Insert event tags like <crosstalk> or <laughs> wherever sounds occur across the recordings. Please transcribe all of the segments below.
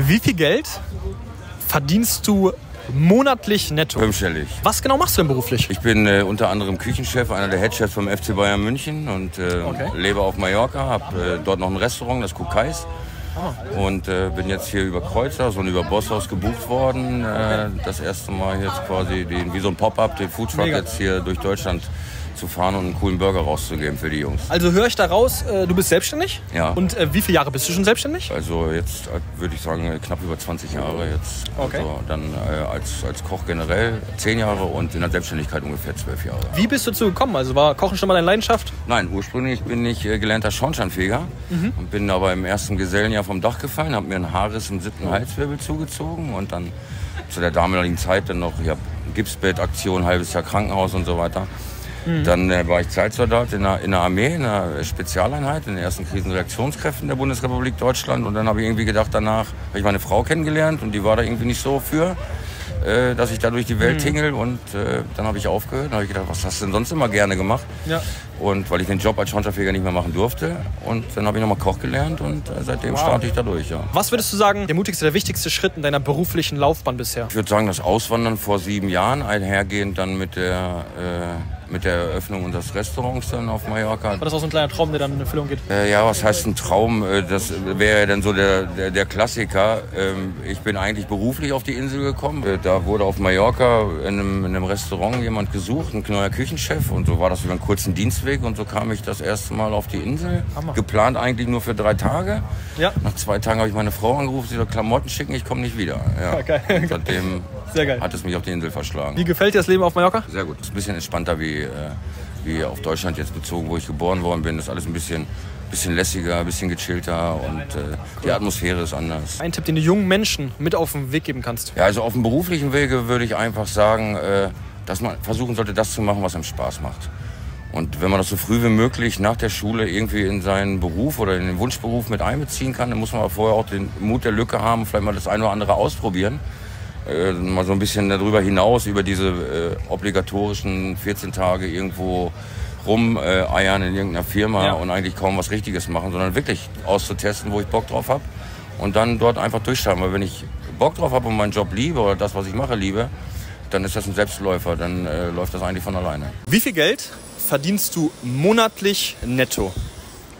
Wie viel Geld verdienst du monatlich netto? Fünfstellig. Was genau machst du denn beruflich? Ich bin äh, unter anderem Küchenchef, einer der Headchefs vom FC Bayern München und äh, Okay. lebe auf Mallorca, habe äh, dort noch ein Restaurant, das Kukais. Und äh, bin jetzt hier über Kreuzhaus und über Bosshaus gebucht worden. Äh, das erste Mal jetzt quasi den, wie so ein Pop-up, den Foodtruck jetzt hier durch Deutschland zu fahren und einen coolen Burger rauszugeben für die Jungs. Also höre ich daraus, äh, du bist selbstständig? Ja. Und äh, wie viele Jahre bist du schon selbstständig? Also jetzt äh, würde ich sagen äh, knapp über 20 Jahre jetzt. Okay. Also dann äh, als, als Koch generell 10 Jahre und in der Selbstständigkeit ungefähr 12 Jahre. Wie bist du dazu gekommen? Also war Kochen schon mal deine Leidenschaft? Nein, ursprünglich bin ich äh, gelernter Schornsteinfeger und bin aber im ersten Gesellenjahr vom Dach gefallen, habe mir einen Haarriss im siebten Halswirbel zugezogen und dann zu der damaligen Zeit dann noch, ich habe Gipsbettaktion, halbes Jahr Krankenhaus und so weiter. Dann äh, war ich Zeitsoldat in der, in der Armee, in der Spezialeinheit, in den ersten Krisenreaktionskräften der Bundesrepublik Deutschland. Und dann habe ich irgendwie gedacht, danach habe ich meine Frau kennengelernt und die war da irgendwie nicht so für, äh, dass ich da durch die Welt tingel. Und äh, dann habe ich aufgehört. Dann habe ich gedacht, was hast du denn sonst immer gerne gemacht? Ja. Und weil ich den Job als Schornsteinfeger nicht mehr machen durfte. Und dann habe ich nochmal Koch gelernt und äh, seitdem starte ich da durch, ja. Was würdest du sagen, der mutigste, der wichtigste Schritt in deiner beruflichen Laufbahn bisher? Ich würde sagen, das Auswandern vor sieben Jahren, einhergehend dann mit der, äh, mit der Eröffnung unseres Restaurants dann auf Mallorca. War das auch so ein kleiner Traum, der dann in Erfüllung geht? Äh, ja, was heißt ein Traum? Äh, Das wäre ja dann so der, der, der Klassiker. Ähm, ich bin eigentlich beruflich auf die Insel gekommen. Äh, Da wurde auf Mallorca in einem, in einem Restaurant jemand gesucht, ein neuer Küchenchef. Und so war das über einen kurzen Dienstweg. Und so kam ich das erste Mal auf die Insel. Hammer. Geplant eigentlich nur für drei Tage. Ja. Nach zwei Tagen habe ich meine Frau angerufen, sie soll Klamotten schicken, ich komme nicht wieder. Ja. <laughs> geil. Und seitdem Sehr geil. hat es mich auf die Insel verschlagen. Wie gefällt dir das Leben auf Mallorca? Sehr gut. Ist ein bisschen entspannter wie, äh, wie auf Deutschland jetzt bezogen, wo ich geboren worden bin. Ist alles ein bisschen, bisschen lässiger, ein bisschen gechillter und äh, die Atmosphäre ist anders. Ein Tipp, den du jungen Menschen mit auf den Weg geben kannst. Ja, also auf dem beruflichen Wege würde ich einfach sagen, äh, dass man versuchen sollte, das zu machen, was einem Spaß macht. Und wenn man das so früh wie möglich nach der Schule irgendwie in seinen Beruf oder in den Wunschberuf mit einbeziehen kann, dann muss man aber vorher auch den Mut der Lücke haben vielleicht mal das eine oder andere ausprobieren. Äh, mal so ein bisschen darüber hinaus, über diese äh, obligatorischen 14 Tage irgendwo rumeiern in irgendeiner Firma Ja. und eigentlich kaum was Richtiges machen, sondern wirklich auszutesten, wo ich Bock drauf habe und dann dort einfach durchstarten. Weil wenn ich Bock drauf habe und meinen Job liebe oder das, was ich mache, liebe, dann ist das ein Selbstläufer, dann äh, läuft das eigentlich von alleine. Wie viel Geld verdienst du monatlich netto?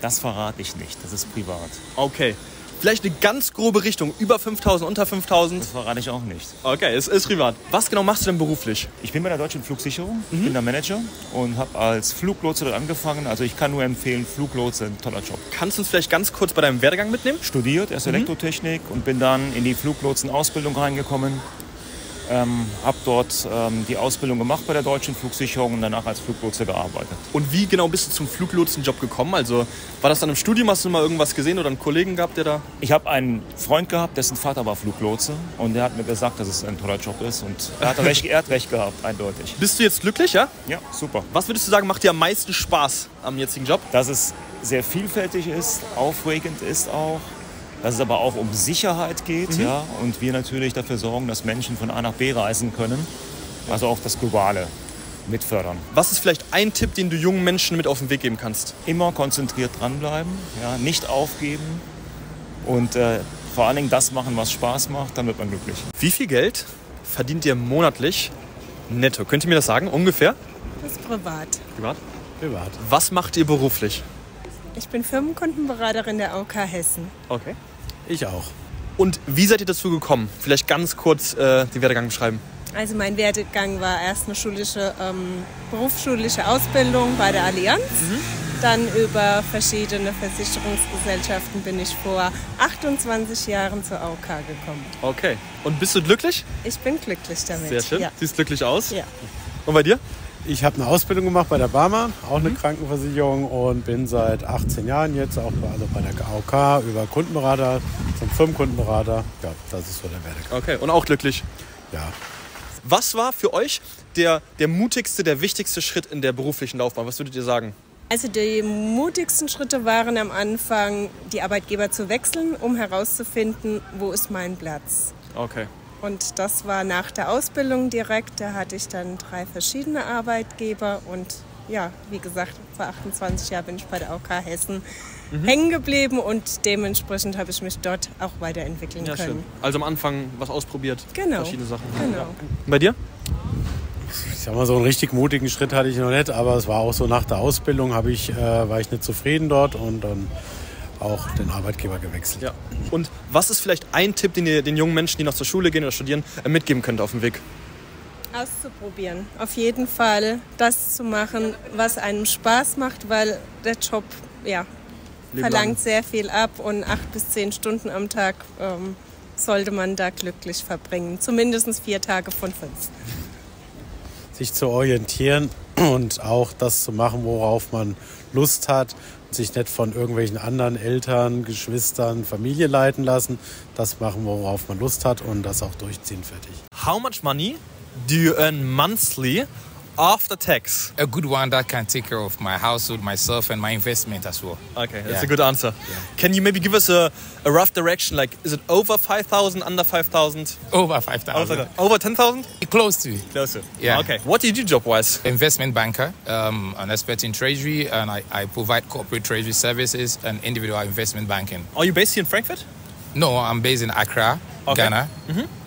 Das verrate ich nicht, das ist privat. Okay. Vielleicht eine ganz grobe Richtung. Über 5000, unter 5000. Das verrate ich auch nicht. Okay, es ist privat. Was genau machst du denn beruflich? Ich bin bei der Deutschen Flugsicherung, ich bin der Manager und habe als Fluglotse dort angefangen. Also ich kann nur empfehlen, Fluglotse, ein toller Job. Kannst du uns vielleicht ganz kurz bei deinem Werdegang mitnehmen? Studiert erst Elektrotechnik und bin dann in die Fluglotsenausbildung reingekommen. Ähm, habe dort ähm, die Ausbildung gemacht bei der Deutschen Flugsicherung und danach als Fluglotse gearbeitet. Und wie genau bist du zum Fluglotsenjob gekommen? Also war das dann im Studium? Hast du mal irgendwas gesehen oder einen Kollegen gehabt, der da... Ich habe einen Freund gehabt, dessen Vater war Fluglotse und der hat mir gesagt, dass es ein toller Job ist und er hat recht, <laughs> er hat recht gehabt, eindeutig. Bist du jetzt glücklich, ja? Ja, super. Was würdest du sagen, macht dir am meisten Spaß am jetzigen Job? dass es sehr vielfältig ist, aufregend ist auch, dass es aber auch um Sicherheit geht ja, und wir natürlich dafür sorgen, dass Menschen von A nach B reisen können, also auch das Globale mitfördern. Was ist vielleicht ein Tipp, den du jungen Menschen mit auf den Weg geben kannst? Immer konzentriert dranbleiben, ja, nicht aufgeben und äh, vor allen Dingen das machen, was Spaß macht, dann wird man glücklich. Wie viel Geld verdient ihr monatlich netto? Könnt ihr mir das sagen, ungefähr? Das ist privat. Privat. Privat. Was macht ihr beruflich? Ich bin Firmenkundenberaterin der AOK Hessen. Okay. Ich auch. Und wie seid ihr dazu gekommen? Vielleicht ganz kurz äh, den Werdegang beschreiben. Also mein Werdegang war erst eine schulische, ähm, berufsschulische Ausbildung bei der Allianz. Dann über verschiedene Versicherungsgesellschaften bin ich vor 28 Jahren zur AOK gekommen. Okay. Und bist du glücklich? Ich bin glücklich damit. Sehr schön. Ja. Siehst glücklich aus. Ja. Und bei dir? Ich habe eine Ausbildung gemacht bei der Barmer, auch eine Krankenversicherung und bin seit 18 Jahren jetzt auch bei, also bei der AOK über Kundenberater zum Firmenkundenberater. Ja, das ist so der Werdegang. Okay. Und auch glücklich. Ja. Was war für euch der, der mutigste, der wichtigste Schritt in der beruflichen Laufbahn? Was würdet ihr sagen? Also die mutigsten Schritte waren am Anfang, die Arbeitgeber zu wechseln, um herauszufinden, wo ist mein Platz. Okay. Und das war nach der Ausbildung direkt. Da hatte ich dann drei verschiedene Arbeitgeber und ja, wie gesagt, vor 28 Jahren bin ich bei der OK Hessen Mhm. hängen geblieben und dementsprechend habe ich mich dort auch weiterentwickeln Ja, schön. können. Also am Anfang was ausprobiert. Genau. Verschiedene Sachen. Genau. Und bei dir? Ich sag mal, so einen richtig mutigen Schritt hatte ich noch nicht, aber es war auch so nach der Ausbildung habe ich, äh, war ich nicht zufrieden dort und dann auch den Arbeitgeber gewechselt. Ja. Und was ist vielleicht ein Tipp, den ihr den jungen Menschen, die noch zur Schule gehen oder studieren, äh, mitgeben könnt auf dem Weg? Auszuprobieren. Auf jeden Fall das zu machen, was einem Spaß macht, weil der Job ja, Leben verlangt sehr viel ab und acht bis zehn Stunden am Tag ähm, sollte man da glücklich verbringen. Zumindest vier Tage von fünf. Sich zu orientieren und auch das zu machen, worauf man Lust hat sich nicht von irgendwelchen anderen Eltern, Geschwistern, Familie leiten lassen. Das machen, worauf man Lust hat und das auch durchziehen fertig. How much money do you earn monthly after tax? a good one that can take care of my household, myself, and my investment as well. Okay, that's Yeah. a good answer. Can you maybe give us a, a rough direction? Like, is it over 5,000, under 5,000? Over 5,000. Over 10,000? Close to. Closer. Yeah. Okay. What do you do job wise? Investment banker, um, an expert in treasury, and I, I provide corporate treasury services and individual investment banking. Are you based here in Frankfurt? No, I'm based in Accra, Okay. Ghana.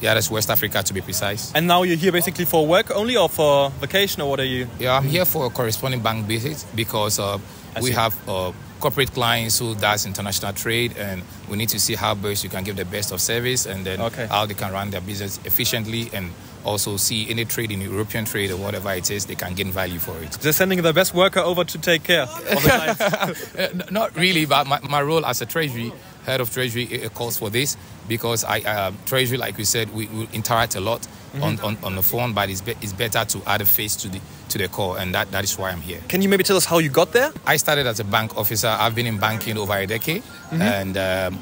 Yeah, that's West Africa to be precise. And now you're here basically for work only or for vacation or what are you? Yeah, I'm here for a corresponding bank visit because uh, we see. have uh, corporate clients who does international trade, and we need to see how best you can give the best of service, and then Okay. how they can run their business efficiently, and also see any trade in European trade or whatever it is, they can gain value for it. They're sending the best worker over to take care of the clients. <laughs> Uh, not really, but my, my role as a treasury head of treasury calls for this because I uh, treasury, like we said, we, we interact a lot on, on, on the phone, but it's, be, it's better to add a face to the to the call, and that, that is why I'm here. Can you maybe tell us how you got there? I started as a bank officer. I've been in banking over a decade, and um,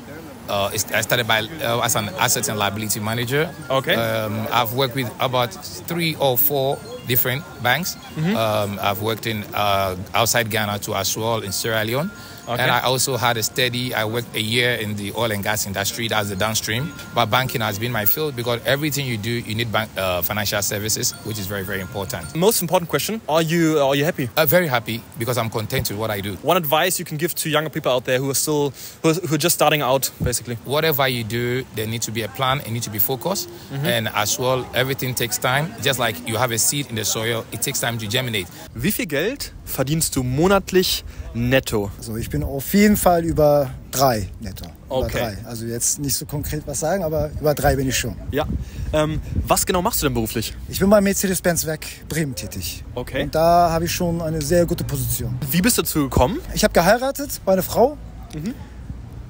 uh, I started by uh, as an asset and liability manager. Okay. Um, I've worked with about three or four different banks. Um, I've worked in uh, outside Ghana to as well in Sierra Leone. Okay. And I also had a steady, I worked a year in the oil and gas industry, that's the downstream. But banking has been my field because everything you do, you need bank, uh, financial services, which is very, very important. Most important question: Are you uh, are you happy? I'm very happy because I'm content with what I do. One advice you can give to younger people out there who are still who are, who are just starting out, basically. whatever you do, there needs to be a plan, it needs to be focused. Mm-hmm. And as well, everything takes time. Just like you have a seed in the soil, it takes time to germinate. Wie viel Geld verdienst du monatlich netto? Also ich bin auf jeden Fall über drei netto. Okay. Über drei. Also jetzt nicht so konkret was sagen, aber über drei bin ich schon. Ja. Ähm, was genau machst du denn beruflich? Ich bin beim Mercedes-Benz-Werk Bremen tätig. Okay. Und da habe ich schon eine sehr gute Position. Wie bist du dazu gekommen? Ich habe geheiratet bei einer Frau.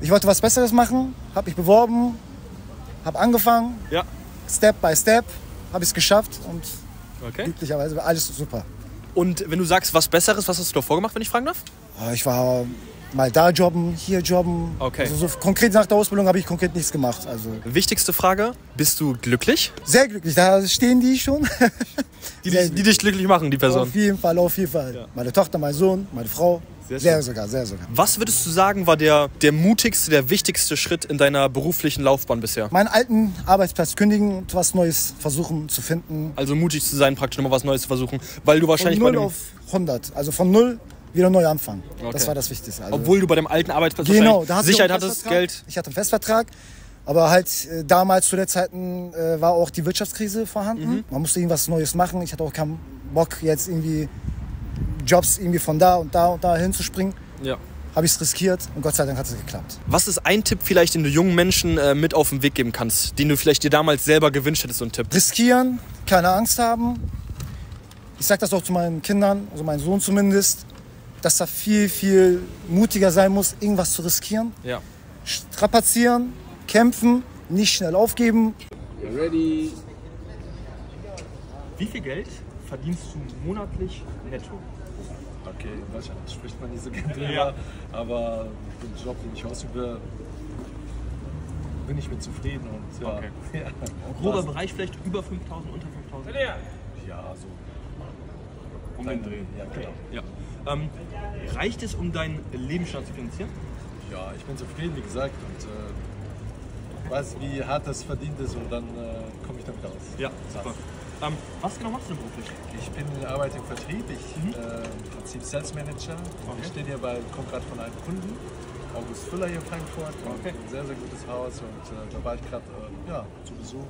Ich wollte was Besseres machen, habe mich beworben, habe angefangen, Ja. Step by Step, habe ich es geschafft und Okay. glücklicherweise war alles super. Und wenn du sagst, was Besseres, was hast du davor gemacht, wenn ich fragen darf? Äh, Ich war mal da jobben, hier jobben. Okay. Also so konkret nach der Ausbildung habe ich konkret nichts gemacht. Also Wichtigste Frage: Bist du glücklich? sehr glücklich, da stehen die schon. <laughs> Die, dich, die dich glücklich machen, die Person. Auf jeden Fall, auf jeden Fall. Meine Tochter, mein Sohn, meine Frau. Sehr Sehr, sogar, sehr sogar. Was würdest du sagen, war der, der mutigste, der wichtigste Schritt in deiner beruflichen Laufbahn bisher? Meinen alten Arbeitsplatz kündigen und was Neues versuchen zu finden. Also mutig zu sein, praktisch nochmal was Neues zu versuchen, weil du Von wahrscheinlich bei 0 dem, auf 100. Also von 0 wieder neu anfangen. Okay. Das war das Wichtigste. Also, obwohl du bei dem alten Arbeitsplatz genau, da hast Sicherheit hattest. Geld. Ich hatte einen Festvertrag. Aber halt äh, damals zu der Zeiten äh, war auch die Wirtschaftskrise vorhanden. Mhm. Man musste irgendwas Neues machen. Ich hatte auch keinen Bock jetzt irgendwie Jobs irgendwie von da und da und da hinzuspringen. Ja. Habe ich es riskiert und Gott sei Dank hat es geklappt. Was ist ein Tipp vielleicht, den du jungen Menschen äh, mit auf den Weg geben kannst, den du vielleicht dir damals selber gewünscht hättest, so ein Tipp? riskieren, keine Angst haben. Ich sage das auch zu meinen Kindern, also meinem Sohn zumindest, dass er viel, viel mutiger sein muss, irgendwas zu riskieren. Ja. Strapazieren, kämpfen, nicht schnell aufgeben. Wie viel Geld verdienst du monatlich netto? Okay, in Deutschland spricht man nicht so gerne drüber, aber den Job, den ich ausübe, bin ich mit zufrieden und <laughs> ja. Okay. ja. Grober Bereich vielleicht über 5000, unter 5000? Ja, so. Um den Dreh, ja, genau. Ja. Ähm, reicht es, um deinen Lebensstand zu finanzieren? Ja, ich bin zufrieden, wie gesagt, und äh, weiß, wie hart das verdient ist und dann äh, komme ich damit raus. Ja, super. Ähm, was genau machst du denn beruflich? Ich bin arbeite im Vertrieb, ich äh, im Prinzip Sales Manager. Ich stehe hier bei, komme gerade von einem Kunden, August Füller hier in Frankfurt. Okay. Ein sehr, sehr gutes Haus und äh, da war ich gerade äh, ja, zu Besuch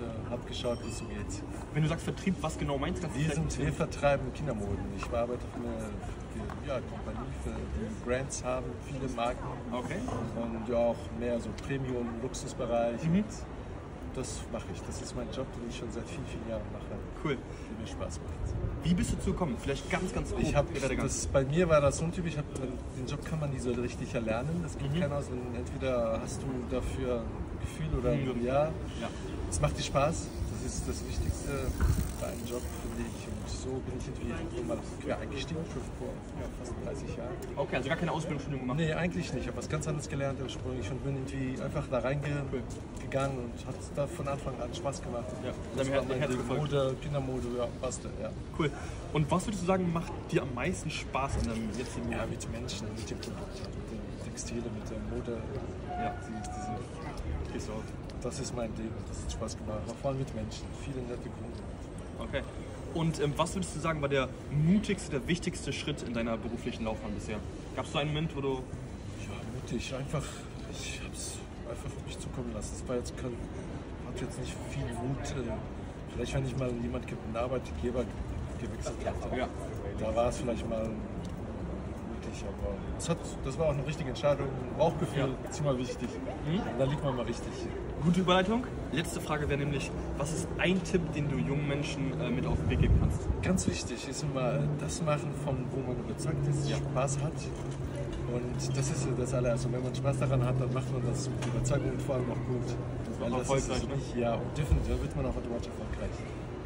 äh, habe geschaut, wie es so geht. Wenn du sagst Vertrieb, was genau meinst du? Wir, sind, wir vertreiben Kindermoden. Ich arbeite für eine für, ja, Kompanie, für, die Brands haben, viele Marken Okay. und ja auch mehr so Premium-Luxusbereich. Mhm. Das mache ich. Das ist mein Job, den ich schon seit vielen, vielen Jahren mache, Cool. der mir Spaß macht. Wie bist du zu gekommen? Vielleicht ganz, ganz grob Ich hab, das, bei mir war das untypisch. Ich hab, den Job kann man nie so richtig erlernen. Das Mhm. gibt keiner aus. Entweder hast du dafür Gefühl oder Mhm. Ja. Ja. Es macht dir Spaß. Das ist das Wichtigste bei einem Job, finde ich. Und so bin ich irgendwie irgendwo mal quer eingestiegen, schon vor ja, fast 30 Jahren. Okay, also gar keine Ausbildungsstudium gemacht. Nee, eigentlich nicht. Ich habe was ganz anderes gelernt ursprünglich und bin irgendwie einfach da reingegangen und hat da von Anfang an Spaß gemacht. Ja, das deinem war Her- mein Herz. Mode, Kindermode, ja, passte, ja. Cool. Und was würdest du sagen, macht dir am meisten Spaß an deinem jetzigen Ja, Jahr? mit Menschen, mit den Produkten, mit der Mode. Ja. Die, diese, Auf. das ist mein Ding. Das hat Spaß gemacht. Vor allem mit Menschen. Viele nette Kunden. Okay. Und ähm, was würdest du sagen, war der mutigste, der wichtigste Schritt in deiner beruflichen Laufbahn bisher? Gab es so einen Moment, wo du. Ja, mutig. Einfach, ich habe es einfach auf mich zukommen lassen. Es war jetzt kein, hat jetzt nicht viel Mut. Äh, vielleicht, wenn ich mal jemand, ge- einen Arbeitgeber ge- gewechselt hätte. Ja. Da war es vielleicht mal mutig, aber es hat, das war auch eine richtige Entscheidung. Bauchgefühl, ziemlich wichtig. Da liegt man mal richtig. Gute Überleitung. Letzte Frage wäre nämlich: Was ist ein Tipp, den du jungen Menschen äh, mit auf den Weg geben kannst? Ganz wichtig ist immer das machen, von wo man überzeugt ist, Spaß hat. Und das ist das allererste. Und wenn man Spaß daran hat, dann macht man das mit Überzeugung und vor allem auch gut. auch Weil erfolgreich, ist ne? Ja, und definitiv, wird man auch automatisch erfolgreich.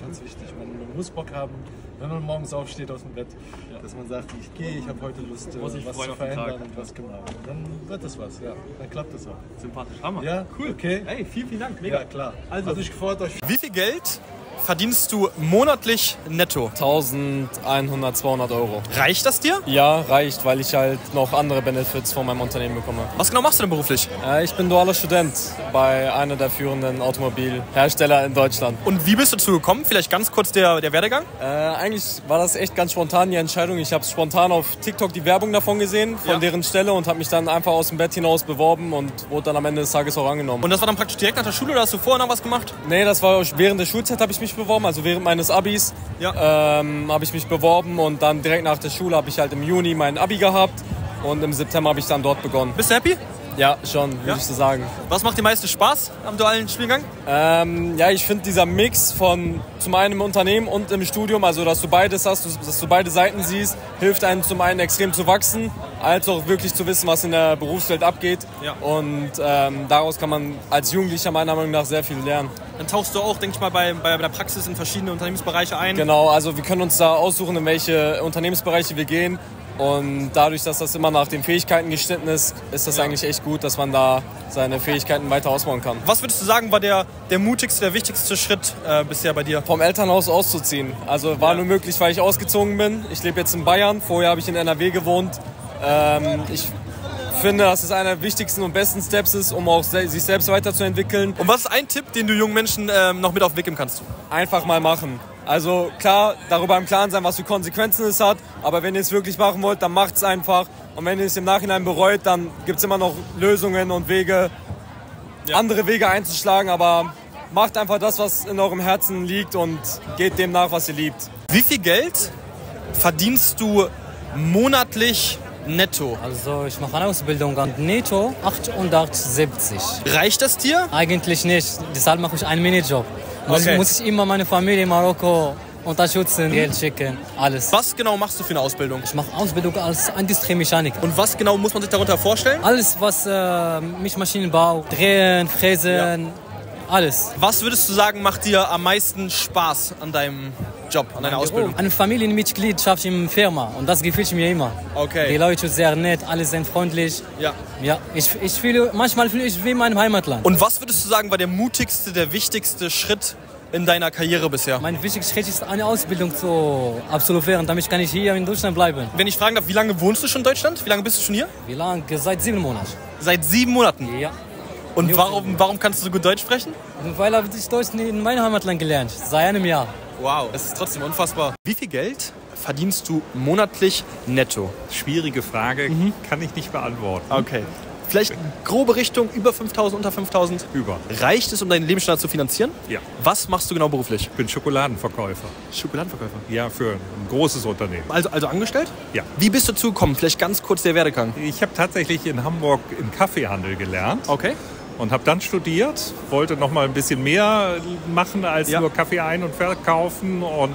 Ganz wichtig. Man, muss Bock haben, wenn man morgens aufsteht aus dem Bett, dass man sagt, ich gehe, ich habe heute Lust, äh, Muss ich was zu verändern und was genau. Und dann wird das was, ja. Dann klappt das auch. Sympathisch. Hammer. Ja, cool. okay. Hey, vielen, vielen Dank. Mega. Ja, klar. Also- Hat mich gefreut, euch Wie viel Geld verdienst du monatlich netto? 1100, 200 Euro. Reicht das dir? Ja, reicht, weil ich halt noch andere Benefits von meinem Unternehmen bekomme. Was genau machst du denn beruflich? Äh, ich bin dualer Student bei einer der führenden Automobilhersteller in Deutschland. Und wie bist du dazu gekommen? Vielleicht ganz kurz der, der Werdegang? Äh, eigentlich war das echt ganz spontan die Entscheidung. Ich habe spontan auf TikTok die Werbung davon gesehen, von Ja. deren Stelle und habe mich dann einfach aus dem Bett hinaus beworben und wurde dann am Ende des Tages auch angenommen. Und das war dann praktisch direkt nach der Schule oder hast du vorher noch was gemacht? Nee, das war während der Schulzeit habe ich mich beworben, also während meines Abis Ja. ähm, habe ich mich beworben und dann direkt nach der Schule habe ich halt im Juni mein Abi gehabt und im September habe ich dann dort begonnen. Bist du happy? Ja, schon, würde Ja? ich so sagen. Was macht dir meisten Spaß am dualen Studiengang? Ähm, ja, ich finde dieser Mix von zum einen im Unternehmen und im Studium, also dass du beides hast, dass du beide Seiten siehst, hilft einem zum einen extrem zu wachsen, als auch wirklich zu wissen, was in der Berufswelt abgeht. Ja. Und ähm, daraus kann man als Jugendlicher meiner Meinung nach sehr viel lernen. Dann tauchst du auch, denke ich mal, bei, bei der Praxis in verschiedene Unternehmensbereiche ein. Genau, also wir können uns da aussuchen, in welche Unternehmensbereiche wir gehen. Und dadurch, dass das immer nach den Fähigkeiten geschnitten ist, ist das eigentlich echt gut, dass man da seine Fähigkeiten weiter ausbauen kann. Was würdest du sagen, war der, der mutigste, der wichtigste Schritt äh, bisher bei dir? Vom Elternhaus auszuziehen. Also war Ja. nur möglich, weil ich ausgezogen bin. Ich lebe jetzt in Bayern, vorher habe ich in NRW gewohnt. Ähm, ich finde, dass es einer der wichtigsten und besten Steps ist, um auch se sich selbst weiterzuentwickeln. Und was ist ein Tipp, den du jungen Menschen ähm, noch mit auf den Weg geben kannst? Einfach mal machen. Also klar, darüber im Klaren sein, was für Konsequenzen es hat. Aber wenn ihr es wirklich machen wollt, dann macht es einfach. Und wenn ihr es im Nachhinein bereut, dann gibt es immer noch Lösungen und Wege, andere Wege einzuschlagen. Aber macht einfach das, was in eurem Herzen liegt und geht dem nach, was ihr liebt. Wie viel Geld verdienst du monatlich netto? Also ich mache eine Ausbildung an netto 870. Reicht das dir? Eigentlich nicht, deshalb mache ich einen Minijob. Muss, Okay. muss ich immer meine Familie in Marokko unterstützen, Geld schicken, alles. Was genau machst du für eine Ausbildung? Ich mache Ausbildung als Industriemechaniker. Und was genau muss man sich darunter vorstellen? Alles, was äh, mich Maschinenbau, drehen, fräsen, alles. Was würdest du sagen, macht dir am meisten Spaß an deinem Job, an deiner Ausbildung? Eine Familienmitgliedschaft in Firma und das gefällt mir immer. Okay. Die Leute sind sehr nett, alle sind freundlich. Ja. Ja, ich, ich fühle, manchmal fühle ich wie in meinem Heimatland. Und was würdest du sagen, war der mutigste, der wichtigste Schritt in deiner Karriere bisher? Mein wichtigster Schritt ist, eine Ausbildung zu absolvieren, damit kann ich hier in Deutschland bleiben. Wenn ich fragen darf, wie lange wohnst du schon in Deutschland? Wie lange bist du schon hier? Wie lange? Seit sieben Monaten. Seit sieben Monaten. Ja. Und warum, warum kannst du so gut Deutsch sprechen? Weil habe ich Deutsch in meinem Heimatland gelernt, seit einem Jahr. Wow, das ist trotzdem unfassbar. Wie viel Geld verdienst du monatlich netto? Schwierige Frage, kann ich nicht beantworten. Okay. Vielleicht grobe Richtung, über 5000, unter 5000? Über. Reicht es, um deinen Lebensstandard zu finanzieren? Ja. Was machst du genau beruflich? Ich bin Schokoladenverkäufer. Schokoladenverkäufer? Ja, für ein großes Unternehmen. Also, also angestellt? Ja. Wie bist du zugekommen? Vielleicht ganz kurz der Werdegang. Ich habe tatsächlich in Hamburg im Kaffeehandel gelernt. Okay. Und habe dann studiert, wollte noch mal ein bisschen mehr machen als Ja. nur Kaffee ein- und verkaufen und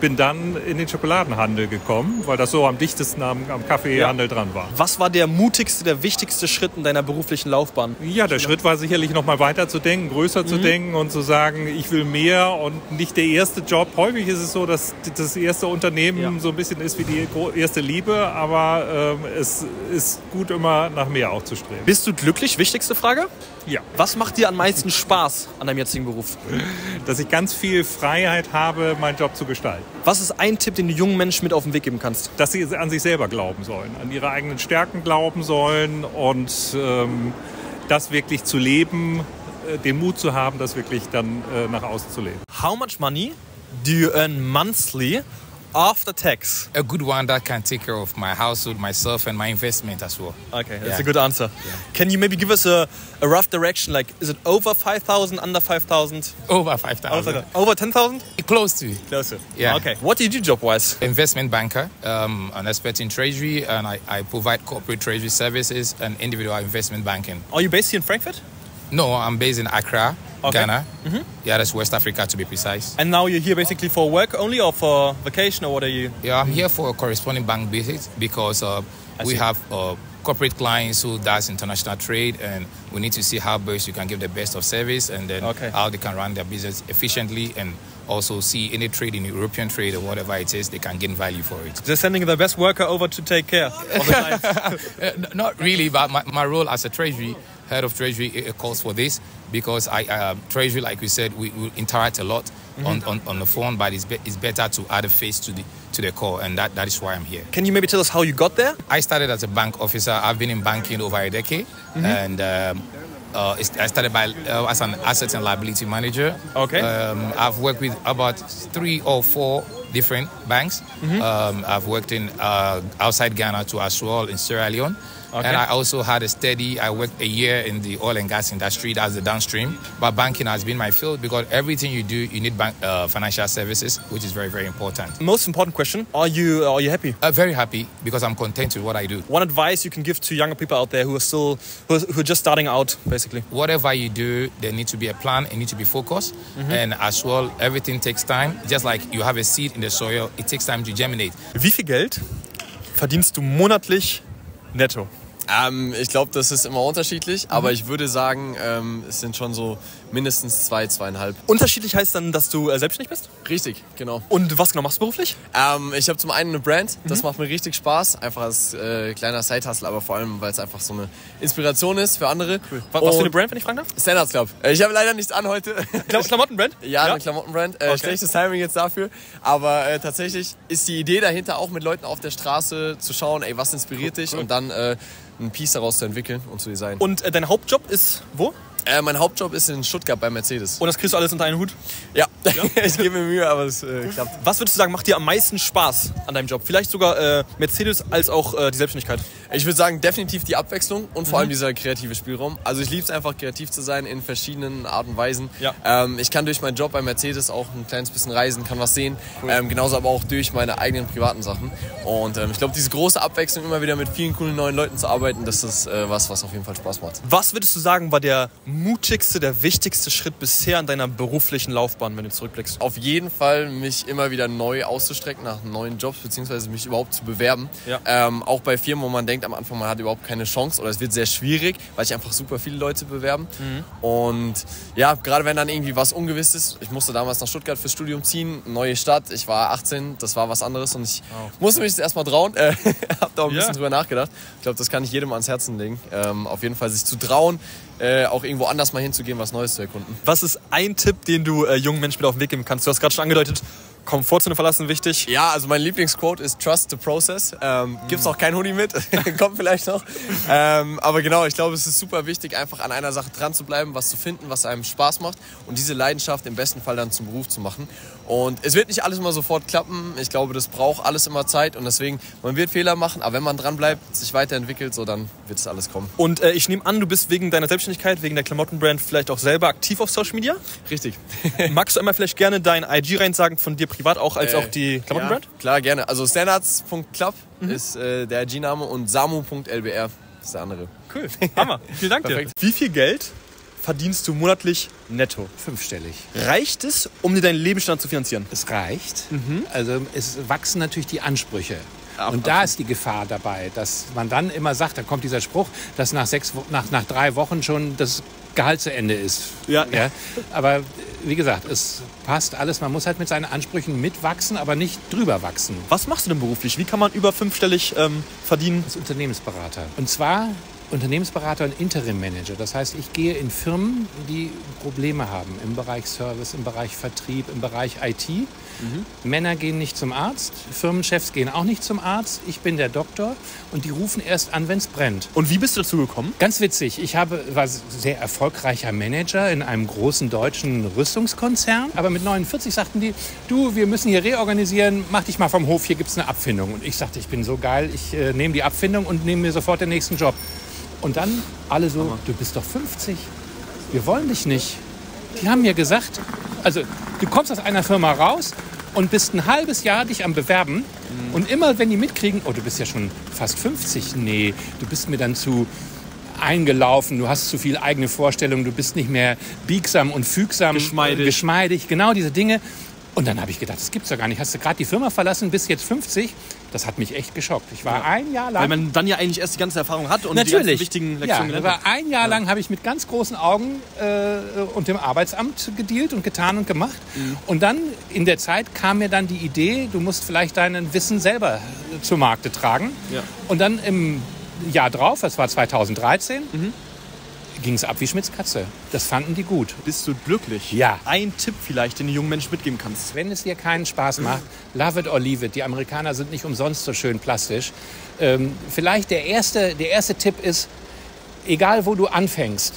bin dann in den Schokoladenhandel gekommen, weil das so am dichtesten am, am Kaffeehandel dran war. Was war der mutigste, der wichtigste Schritt in deiner beruflichen Laufbahn? Ja, der Schritt war sicherlich noch mal weiter zu denken, größer zu Mhm. denken und zu sagen, ich will mehr und nicht der erste Job. Häufig ist es so, dass das erste Unternehmen so ein bisschen ist wie die erste Liebe, aber ähm, es ist gut immer nach mehr auch zu streben. Bist du glücklich? Wichtigste Frage? Ja. Was macht dir am meisten Spaß an deinem jetzigen Beruf? Dass ich ganz viel Freiheit habe, meinen Job zu gestalten. Was ist ein Tipp, den du jungen Menschen mit auf den Weg geben kannst? Dass sie an sich selber glauben sollen, an ihre eigenen Stärken glauben sollen und ähm, das wirklich zu leben, äh, den Mut zu haben, das wirklich dann äh, nach außen zu leben. How much money do you earn monthly after tax? A good one that can take care of my household, myself, and my investment as well. Okay, that's Yeah. a good answer. Can you maybe give us a, a rough direction? Like, is it over 5,000, under 5,000? Over 5,000. Over, over 10,000? Close to. Closer. Yeah. Okay. What do you do job wise? Investment banker, um, an expert in treasury, and I, I provide corporate treasury services and individual investment banking. Are you based here in Frankfurt? No, I'm based in Accra, Okay. Ghana. Mhm. Yeah, that's West Africa to be precise. And now you're here basically for work only or for vacation or what are you? Yeah, I'm here for a corresponding bank visit because uh, we have uh, corporate clients who does international trade, and we need to see how best you can give the best of service, and then Okay. how they can run their business efficiently, and also see any trade in European trade or whatever it is, they can gain value for it. They're sending the best worker over to take care of the <laughs> clients. Uh, Not really, but my, my role as a treasury head of treasury calls for this because I uh, treasury, like we said, we, we interact a lot on, Mhm. on, on the phone, but it's, be, it's better to add a face to the to the call, and that, that is why I'm here. Can you maybe tell us how you got there? I started as a bank officer. I've been in banking over a decade, Mhm. and um, uh, I started by uh, as an asset and liability manager. Okay. Um, I've worked with about three or four different banks. Mhm. Um, I've worked in uh, outside Ghana to as well in Sierra Leone. Okay. And I also had a steady, I worked a year in the oil and gas industry, that's the downstream. But banking has been my field because everything you do, you need bank, uh, financial services, which is very, very important. Most important question: Are you are you happy? Uh, very happy because I'm content with what I do. One advice you can give to younger people out there who are still who are, who are just starting out, basically. whatever you do, there needs to be a plan, it needs to be focused. Mhm. And as well, everything takes time. Just like you have a seed in the soil, it takes time to germinate. Wie viel Geld verdienst du monatlich netto? Ähm, ich glaube, das ist immer unterschiedlich, aber Mhm. ich würde sagen, ähm, es sind schon so mindestens zwei, zweieinhalb. Unterschiedlich heißt dann, dass du äh, selbstständig bist? Richtig, genau. Und was genau machst du beruflich? Ähm, ich habe zum einen eine Brand, das Mhm. macht mir richtig Spaß, einfach als äh, kleiner Side-Hustle, aber vor allem, weil es einfach so eine Inspiration ist für andere. Was, was für eine Brand, wenn ich fragen darf? Standards Club. Äh, Ich habe leider nichts an heute. Klam <laughs> Klamottenbrand? Ja, eine Klamottenbrand. Äh, Okay. Schlechtes Timing jetzt dafür. Aber äh, tatsächlich ist die Idee dahinter auch mit Leuten auf der Straße zu schauen, ey, was inspiriert dich und dann äh, ein Piece daraus zu entwickeln und zu designen. Und äh, dein Hauptjob ist wo? Äh, mein Hauptjob ist in Stuttgart bei Mercedes. Und das kriegst du alles unter einen Hut? Ja, <laughs> ich gebe mir Mühe, aber es äh, klappt. Was würdest du sagen, macht dir am meisten Spaß an deinem Job? Vielleicht sogar äh, Mercedes als auch äh, die Selbstständigkeit? Ich würde sagen, definitiv die Abwechslung und vor Mhm. allem dieser kreative Spielraum. Also ich liebe es einfach, kreativ zu sein in verschiedenen Arten und Weisen. Ja. Ähm, ich kann durch meinen Job bei Mercedes auch ein kleines bisschen reisen, kann was sehen. Ähm, genauso aber auch durch meine eigenen privaten Sachen. Und ähm, ich glaube, diese große Abwechslung, immer wieder mit vielen coolen neuen Leuten zu arbeiten, das ist äh, was, was auf jeden Fall Spaß macht. Was würdest du sagen, war der mutigste, der wichtigste Schritt bisher in deiner beruflichen Laufbahn, wenn du zurückblickst? Auf jeden Fall mich immer wieder neu auszustrecken nach neuen Jobs, beziehungsweise mich überhaupt zu bewerben. Ja. Ähm, auch bei Firmen, wo man denkt am Anfang, man hat überhaupt keine Chance oder es wird sehr schwierig, weil sich einfach super viele Leute bewerben. Mhm. Und ja, gerade wenn dann irgendwie was ungewiss ist. Ich musste damals nach Stuttgart fürs Studium ziehen, neue Stadt. Ich war 18, das war was anderes und ich musste mich das erstmal trauen. Äh, <laughs> hab da auch ein Ja. bisschen drüber nachgedacht. Ich glaube, das kann ich jedem ans Herzen legen. Ähm, auf jeden Fall sich zu trauen, äh, auch irgendwo anders mal hinzugehen, was Neues zu erkunden. Was ist ein Tipp, den du äh, jungen Menschen mit auf den Weg geben kannst? Du hast gerade schon angedeutet, Komfortzone verlassen wichtig. Ja, also mein Lieblingsquote ist Trust the Process. Ähm, gibt's auch kein Hoodie mit, <laughs> kommt vielleicht noch. Ähm, aber genau, ich glaube, es ist super wichtig, einfach an einer Sache dran zu bleiben, was zu finden, was einem Spaß macht und diese Leidenschaft im besten Fall dann zum Beruf zu machen. Und es wird nicht alles mal sofort klappen. Ich glaube, das braucht alles immer Zeit und deswegen, man wird Fehler machen, aber wenn man dran bleibt, sich weiterentwickelt, so dann wird es alles kommen. Und äh, ich nehme an, du bist wegen deiner Selbstständigkeit, wegen der Klamottenbrand vielleicht auch selber aktiv auf Social Media? Richtig. <laughs> Magst du einmal vielleicht gerne dein IG reinsagen von dir privat auch als Äh, auch die Klamottenbrand? Ja, klar, gerne. Also standards.club ist äh, der IG-Name und samu.lbr ist der andere. Cool, Hammer. <laughs> Vielen Dank dir. Wie viel Geld verdienst du monatlich netto? Fünfstellig. Reicht es, um dir deinen Lebensstand zu finanzieren? Es reicht. Also es wachsen natürlich die Ansprüche. Und da ist die Gefahr dabei, dass man dann immer sagt, da kommt dieser Spruch, dass nach, sechs, nach, nach drei Wochen schon das Gehalt zu Ende ist. Ja. Aber wie gesagt, es passt alles. Man muss halt mit seinen Ansprüchen mitwachsen, aber nicht drüber wachsen. Was machst du denn beruflich? Wie kann man über fünfstellig ähm, verdienen? Als Unternehmensberater. Und zwar Unternehmensberater und Interimmanager. Das heißt, ich gehe in Firmen, die Probleme haben im Bereich Service, im Bereich Vertrieb, im Bereich IT. Männer gehen nicht zum Arzt, Firmenchefs gehen auch nicht zum Arzt. Ich bin der Doktor und die rufen erst an, wenn es brennt. Und wie bist du dazu gekommen? Ganz witzig. Ich habe, war sehr erfolgreicher Manager in einem großen deutschen Rüstungskonzern. Aber mit 49 sagten die, du, wir müssen hier reorganisieren, mach dich mal vom Hof, hier gibt es eine Abfindung. Und ich sagte, ich bin so geil, ich äh, nehme die Abfindung und nehme mir sofort den nächsten Job. Und dann alle so, du bist doch 50, wir wollen dich nicht. Die haben mir gesagt, also du kommst aus einer Firma raus und bist ein halbes Jahr dich am Bewerben. Und immer wenn die mitkriegen, oh, du bist ja schon fast 50, nee, du bist mir dann zu eingelaufen, du hast zu viel eigene Vorstellungen, du bist nicht mehr biegsam und fügsam, Geschmeidig. geschmeidig, genau diese Dinge. Und dann habe ich gedacht, das gibt's doch gar nicht. Hast du gerade die Firma verlassen, bist jetzt 50? Das hat mich echt geschockt. Ich war ein Jahr lang Weil man dann ja eigentlich erst die ganze Erfahrung hat und die Natürlich. ganzen wichtigen Lektionen ja, gelernt aber hat. ein Jahr lang habe ich mit ganz großen Augen äh, und dem Arbeitsamt gedealt und getan und gemacht. Mhm. Und dann in der Zeit kam mir dann die Idee, du musst vielleicht deinen Wissen selber äh, zu Markte tragen. Ja. Und dann im Jahr drauf, das war 2013, Mhm. Ging es ab wie Schmitz Katze. Das fanden die gut. Bist du glücklich? Ja. Ein Tipp vielleicht, den du jungen Menschen mitgeben kannst. Wenn es dir keinen Spaß macht, love it or leave it. Die Amerikaner sind nicht umsonst so schön plastisch. Ähm, vielleicht der erste, der erste Tipp ist, egal wo du anfängst,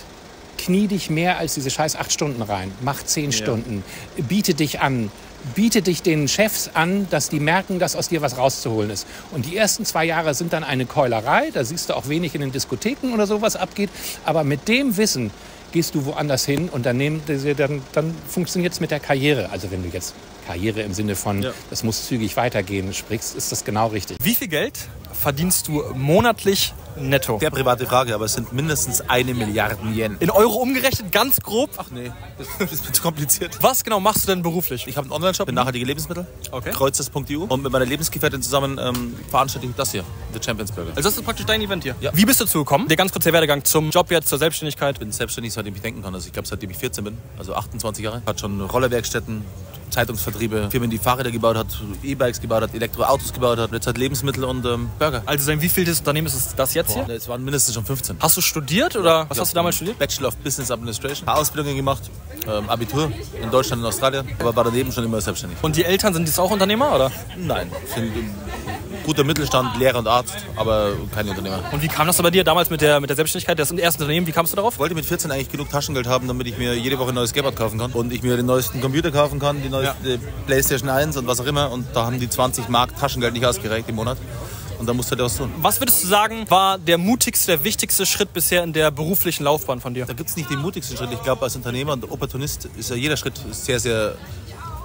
knie dich mehr als diese scheiß acht Stunden rein. Mach zehn Stunden. Biete dich an. Biete dich den Chefs an, dass die merken, dass aus dir was rauszuholen ist. Und die ersten zwei Jahre sind dann eine Keulerei. Da siehst du auch wenig in den Diskotheken oder so, was abgeht. Aber mit dem Wissen gehst du woanders hin und dann, nehmen, dann, dann funktioniert es mit der Karriere. Also wenn du jetzt Karriere im Sinne von, Ja. das muss zügig weitergehen, sprichst, ist das genau richtig. Wie viel Geld verdienst du monatlich netto? Sehr private Frage, aber es sind mindestens eine Milliarde Yen. In Euro umgerechnet, ganz grob. Ach nee, das ist zu kompliziert. Was genau machst du denn beruflich? Ich habe einen Online-Shop für nachhaltige Lebensmittel, Okay. kreuzes.eu. Und mit meiner Lebensgefährtin zusammen ähm, veranstalte ich das hier, The Champions Burger. Also das ist praktisch dein Event hier. Ja. Wie bist du dazu gekommen? Der ganz kurze Werdegang zum Job jetzt, zur Selbstständigkeit. Ich bin selbstständig, seitdem ich denken kann. Also ich glaube, seitdem ich 14 bin, also 28 Jahre. Hat schon Rollerwerkstätten, Zeitungsvertriebe, Firmen, die Fahrräder gebaut hat, E-Bikes gebaut hat, Elektroautos gebaut hat. Jetzt hat Lebensmittel und ähm, Burger. Also dein wievieltes Unternehmen ist das jetzt hier? Boah, es waren mindestens schon 15. Hast du studiert oder was Ja, hast du damals studiert? Bachelor of Business Administration. Ein paar Ausbildungen gemacht, ähm, Abitur in Deutschland und Australien, aber war daneben schon immer selbstständig. Und die Eltern sind dies auch Unternehmer oder? Nein, sind ähm, guter Mittelstand, Lehrer und Arzt, aber keine Unternehmer. Und wie kam das bei dir damals mit der, mit der Selbstständigkeit, das erste Unternehmen? Wie kamst du darauf? Ich wollte mit 14 eigentlich genug Taschengeld haben, damit ich mir jede Woche ein neues Skateboard kaufen kann und ich mir den neuesten Computer kaufen kann, die neueste Playstation 1 und was auch immer. Und da haben die 20 Mark Taschengeld nicht ausgereicht im Monat. Und da musste halt was tun. Was würdest du sagen, war der mutigste, der wichtigste Schritt bisher in der beruflichen Laufbahn von dir? Da gibt es nicht den mutigsten Schritt. Ich glaube, als Unternehmer und Opportunist ist ja jeder Schritt sehr, sehr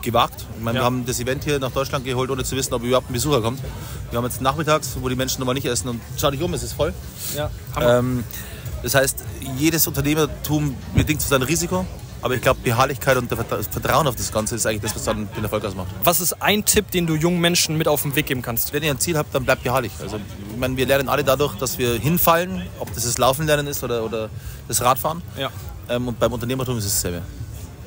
gewagt. Ich meine, Ja. wir haben das Event hier nach Deutschland geholt, ohne zu wissen, ob überhaupt ein Besucher kommt. Wir haben jetzt nachmittags, wo die Menschen nochmal nicht essen und schau dich um, es ist voll. Ja, Ähm, das heißt, jedes Unternehmertum bedingt so sein Risiko. Aber ich glaube, Beharrlichkeit und das Vertrauen auf das Ganze ist eigentlich das, was dann den Erfolg ausmacht. Was ist ein Tipp, den du jungen Menschen mit auf den Weg geben kannst? Wenn ihr ein Ziel habt, dann bleibt beharrlich. Also, ich meine, wir lernen alle dadurch, dass wir hinfallen, ob das das Laufen lernen ist oder, oder das Radfahren. Ja. Ähm, und beim Unternehmertum ist es dasselbe.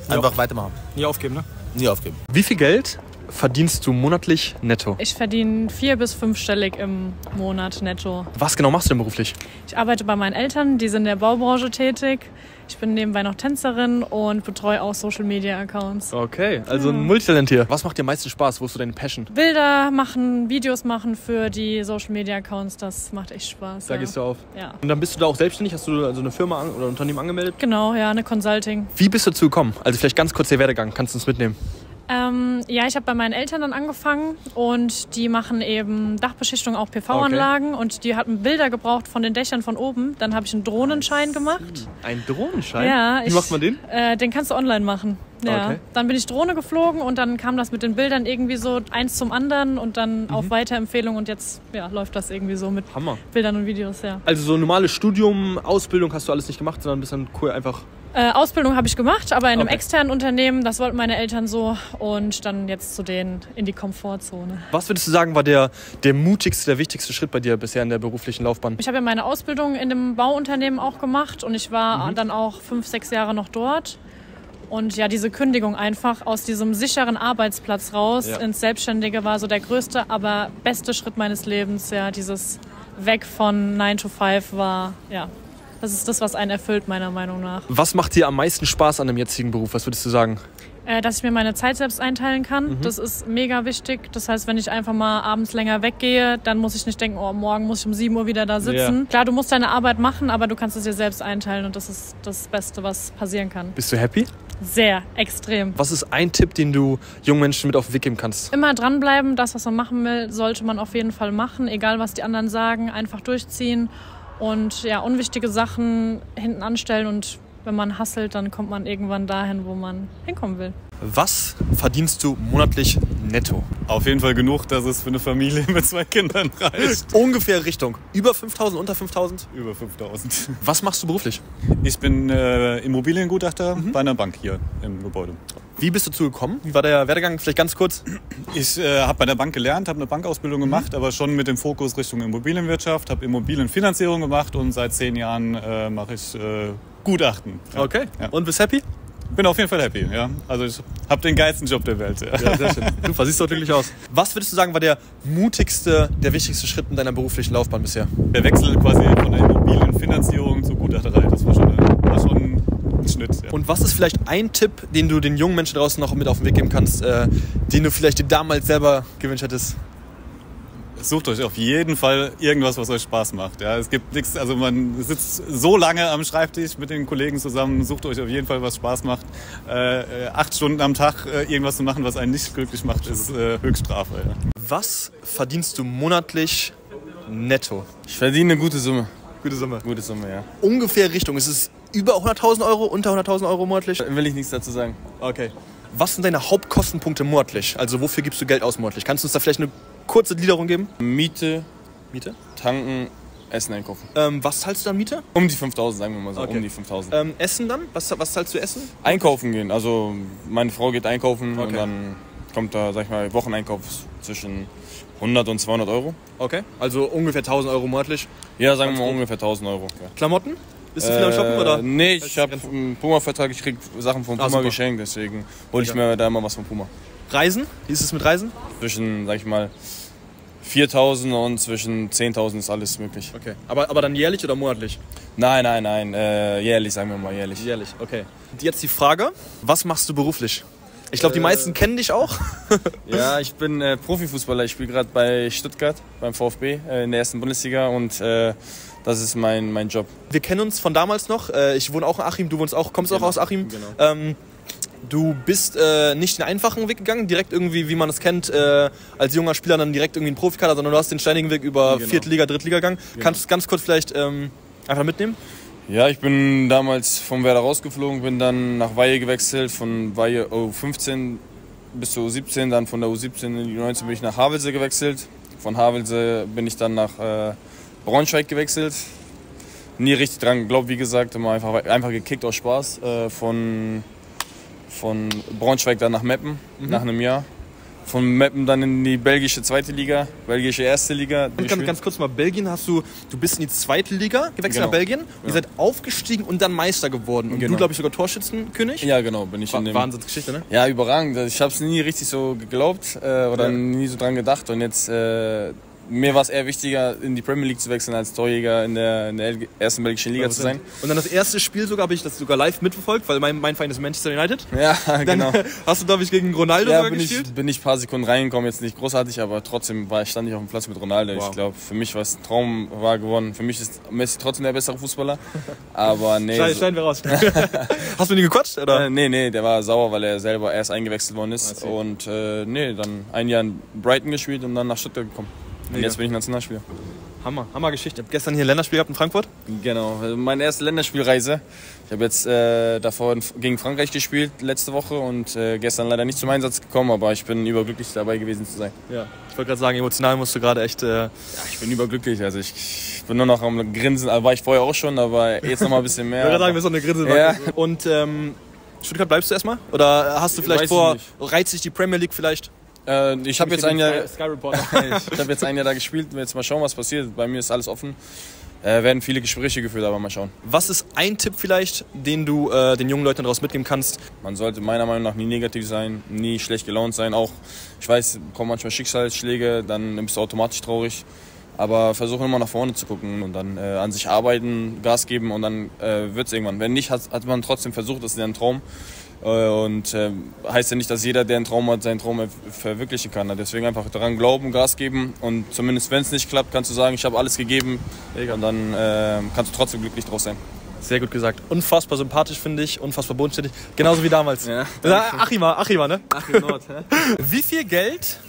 Einfach weitermachen. Nie aufgeben, ne? Nie aufgeben. Wie viel Geld verdienst du monatlich netto? Ich verdiene vier- bis fünfstellig im Monat netto. Was genau machst du denn beruflich? Ich arbeite bei meinen Eltern, die sind in der Baubranche tätig. Ich bin nebenbei noch Tänzerin und betreue auch Social Media Accounts. Okay, also ein Multitalent hier. Was macht dir am meisten Spaß? Wo ist so deine Passion? Bilder machen, Videos machen für die Social Media Accounts, das macht echt Spaß. Da ja. gehst du auf. Ja. Und dann bist du da auch selbstständig? Hast du also eine Firma an- oder ein Unternehmen angemeldet? Genau, ja, eine Consulting. Wie bist du dazu gekommen? Also vielleicht ganz kurz der Werdegang. Kannst du uns mitnehmen? Ähm, ja, ich habe bei meinen Eltern dann angefangen und die machen eben Dachbeschichtung, auch PV-Anlagen und die hatten Bilder gebraucht von den Dächern von oben. Dann habe ich einen Drohnenschein gemacht. Ein Drohnenschein? Ja, Wie ich- macht man den? Äh, den kannst du online machen. Ja. Okay. Dann bin ich Drohne geflogen und dann kam das mit den Bildern irgendwie so eins zum anderen und dann auf Weiterempfehlung und jetzt ja, läuft das irgendwie so mit Mhm. Hammer. Bildern und Videos, ja. Also so normales Studium, Ausbildung hast du alles nicht gemacht, sondern bist dann cool einfach. Äh, Ausbildung habe ich gemacht, aber in einem Okay. externen Unternehmen, das wollten meine Eltern so und dann jetzt zu denen in die Komfortzone. Was würdest du sagen, war der, der mutigste, der wichtigste Schritt bei dir bisher in der beruflichen Laufbahn? Ich habe ja meine Ausbildung in einem Bauunternehmen auch gemacht und ich war Mhm. dann auch fünf, sechs Jahre noch dort. Und ja, diese Kündigung einfach aus diesem sicheren Arbeitsplatz raus Ja. ins Selbstständige war so der größte, aber beste Schritt meines Lebens. Ja, dieses Weg von 9 to 5 war, ja, das ist das, was einen erfüllt, meiner Meinung nach. Was macht dir am meisten Spaß an dem jetzigen Beruf? Was würdest du sagen? Äh, dass ich mir meine Zeit selbst einteilen kann. Mhm. Das ist mega wichtig. Das heißt, wenn ich einfach mal abends länger weggehe, dann muss ich nicht denken, oh, morgen muss ich um 7 Uhr wieder da sitzen. Ja. Klar, du musst deine Arbeit machen, aber du kannst es dir selbst einteilen und das ist das Beste, was passieren kann. Bist du happy? Sehr, extrem. Was ist ein Tipp, den du jungen Menschen mit auf den Weg geben kannst? Immer dranbleiben, das, was man machen will, sollte man auf jeden Fall machen, egal was die anderen sagen, einfach durchziehen und ja, unwichtige Sachen hinten anstellen und wenn man hasselt, dann kommt man irgendwann dahin, wo man hinkommen will. Was verdienst du monatlich netto? Auf jeden Fall genug, dass es für eine Familie <laughs> mit zwei Kindern reicht. Ungefähr Richtung. Über 5000, unter 5000? Über 5000. <laughs> Was machst du beruflich? Ich bin äh, Immobiliengutachter bei einer Bank hier im Gebäude. Wie bist du dazu gekommen? Wie war der Werdegang? Vielleicht ganz kurz. Ich äh, habe bei der Bank gelernt, habe eine Bankausbildung gemacht, aber schon mit dem Fokus Richtung Immobilienwirtschaft, habe Immobilienfinanzierung gemacht und seit zehn Jahren äh, mache ich äh, Gutachten. Ja. Okay. Ja. Und bist happy? Bin auf jeden Fall happy, ja. Also ich habe den geilsten Job der Welt. Ja, Ja, sehr schön. Super, siehst du glücklich aus. Was würdest du sagen, war der mutigste, der wichtigste Schritt in deiner beruflichen Laufbahn bisher? Der Wechsel quasi von der Immobilienfinanzierung zur Gutachterei, das war schon, war schon ein Schnitt. Ja. Und was ist vielleicht ein Tipp, den du den jungen Menschen draußen noch mit auf den Weg geben kannst, äh, den du vielleicht dir damals selber gewünscht hättest? Sucht euch auf jeden Fall irgendwas, was euch Spaß macht. Ja, es gibt nichts, also man sitzt so lange am Schreibtisch mit den Kollegen zusammen, sucht euch auf jeden Fall, was Spaß macht. Äh, acht Stunden am Tag äh, irgendwas zu machen, was einen nicht glücklich macht, ist äh, Höchststrafe. Ja. Was verdienst du monatlich netto? Ich verdiene eine gute Summe. Gute Summe. Gute Summe, ja. Ungefähr Richtung. Ist es über 100.000 Euro, unter 100.000 Euro monatlich? Will ich nichts dazu sagen. Okay. Was sind deine Hauptkostenpunkte monatlich? Also wofür gibst du Geld aus monatlich? Kannst du uns da vielleicht eine kurze Gliederung geben? Miete, Miete? tanken, Essen einkaufen. Ähm, was zahlst du dann Miete? Um die 5000, sagen wir mal so. Okay. Um die 5000. Ähm, Essen dann? Was, was zahlst du Essen? Einkaufen gehen. Also meine Frau geht einkaufen und Okay. dann kommt da, sag ich mal, Wocheneinkauf zwischen 100 und 200 Euro. Okay. Also ungefähr 1000 Euro monatlich. Ja, sagen wir mal ungefähr 1000 Euro. Ja. Klamotten? Bist du viel am Shoppen oder? Nee, ich habe einen Puma-Vertrag, ich krieg Sachen von Ah, Puma super. geschenkt, deswegen hole ich mir da immer was von Puma. Reisen? Wie ist es mit Reisen? Zwischen, sag ich mal, 4000 und zwischen 10.000 ist alles möglich. Okay. Aber, aber dann jährlich oder monatlich? Nein, nein, nein, äh, jährlich, sagen wir mal jährlich. Jährlich, okay. Und jetzt die Frage, was machst du beruflich? Ich glaube, die Äh, meisten kennen dich auch. <laughs> Ja, ich bin äh, Profifußballer. Ich spiele gerade bei Stuttgart, beim VfB äh, in der ersten Bundesliga und äh, das ist mein, mein Job. Wir kennen uns von damals noch. Äh, Ich wohne auch in Achim, du wohnst auch, kommst auch Genau, aus Achim. genau. Ähm, du bist äh, nicht den einfachen Weg gegangen, direkt irgendwie, wie man es kennt, äh, als junger Spieler dann direkt irgendwie einen Profikader, sondern du hast den steinigen Weg über Genau. Viertliga, Drittliga gegangen. Genau. Kannst du ganz kurz vielleicht ähm, einfach mitnehmen? Ja, ich bin damals vom Werder rausgeflogen, bin dann nach Weihe gewechselt, von Weihe U15 bis zur U17, dann von der U17 in die U19 bin ich nach Havelse gewechselt. Von Havelse bin ich dann nach äh, Braunschweig gewechselt. Nie richtig dran geglaubt, wie gesagt, immer einfach, einfach gekickt aus Spaß. Äh, von, von Braunschweig dann nach Meppen, Mhm. nach einem Jahr. Von Meppen dann in die belgische zweite Liga, belgische erste Liga. Und ganz, ganz kurz mal, Belgien hast du, du bist in die zweite Liga gewechselt Genau. nach Belgien. Ihr Ja. seid aufgestiegen und dann Meister geworden. Und Genau. du, glaube ich, sogar Torschützenkönig. Ja, genau, bin ich Wa- in dem. Wahnsinnsgeschichte, ne? Ja, überragend. Ich habe es nie richtig so geglaubt äh, oder Ja. nie so dran gedacht. Und jetzt, äh, mir war es eher wichtiger, in die Premier League zu wechseln, als Torjäger in der, in der ersten belgischen Liga zu sein. Und dann das erste Spiel sogar habe ich das sogar live mitverfolgt, weil mein, mein Verein ist Manchester United. <laughs> Ja, Dann genau. <laughs> hast du, glaube ich, gegen Ronaldo Ja, bin gespielt. ich, bin ich ein paar Sekunden reingekommen, jetzt nicht großartig, aber trotzdem war stand ich auf dem Platz mit Ronaldo. Wow. Ich glaube, für mich war es ein Traum, war gewonnen. Für mich ist Messi trotzdem der bessere Fußballer. <laughs> Aber nee. Schneiden- so- schneiden wir raus. Hast du ihn gequatscht? Oder? Äh, nee, nee, der war sauer, weil er selber erst eingewechselt worden ist. Und äh, nee, dann ein Jahr in Brighton gespielt und dann nach Stuttgart gekommen. Und jetzt bin ich Nationalspieler. Hammer, Hammer Geschichte. Ich habe gestern hier ein Länderspiel gehabt in Frankfurt. Genau, also meine erste Länderspielreise. Ich habe jetzt äh, davor gegen Frankreich gespielt letzte Woche und äh, gestern leider nicht zum Einsatz gekommen, aber ich bin überglücklich dabei gewesen zu sein. Ja. Ich wollte gerade sagen, emotional musst du gerade echt. Äh ja, ich bin überglücklich. Also ich, ich bin nur noch am Grinsen. Also war ich vorher auch schon, aber jetzt noch mal ein bisschen <laughs> mehr. Ich wollte gerade sagen, wir sind eine Grinse. Ja. Und ähm, Stuttgart bleibst du erstmal? Oder hast du vielleicht Weiß vor, reizt dich die Premier League vielleicht? Äh, ich habe jetzt ein Jahr, Sky Reporter. <laughs> ich habe jetzt ein Jahr da gespielt. Jetzt mal schauen, was passiert. Bei mir ist alles offen. Äh, werden viele Gespräche geführt, aber mal schauen. Was ist ein Tipp vielleicht, den du äh, den jungen Leuten daraus mitgeben kannst? Man sollte meiner Meinung nach nie negativ sein, nie schlecht gelaunt sein. Auch, ich weiß, kommen manchmal Schicksalsschläge, dann bist du automatisch traurig. Aber versuche immer nach vorne zu gucken und dann äh, an sich arbeiten, Gas geben und dann äh, wird es irgendwann. Wenn nicht, hat, hat man trotzdem versucht, das ist ja ein Traum. Äh, und äh, heißt ja nicht, dass jeder, der einen Traum hat, seinen Traum er verwirklichen kann. Deswegen einfach daran glauben, Gas geben und zumindest wenn es nicht klappt, kannst du sagen, ich habe alles gegeben und dann äh, kannst du trotzdem glücklich draus sein. Sehr gut gesagt. Unfassbar sympathisch, finde ich. Unfassbar bodenständig. Genauso wie damals. Ja. Achima, Achima, ne? Achim Nord, Wie viel Geld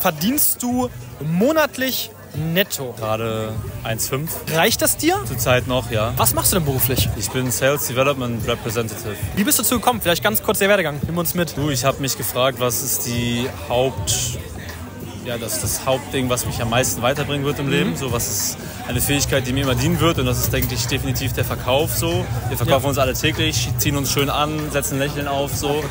verdienst du monatlich netto? Gerade 1,5. Reicht das dir? Zurzeit noch, ja. Was machst du denn beruflich? Ich bin Sales Development Representative. Wie bist du dazu gekommen? Vielleicht ganz kurz der Werdegang. Nimm uns mit. Du, ich habe mich gefragt, was ist die Haupt... Ja, das ist das Hauptding, was mich am meisten weiterbringen wird im Mhm. Leben. So, was ist eine Fähigkeit, die mir immer dienen wird. Und das ist, denke ich, definitiv der Verkauf. So. Wir verkaufen Ja. uns alle täglich, ziehen uns schön an, setzen Lächeln auf. So.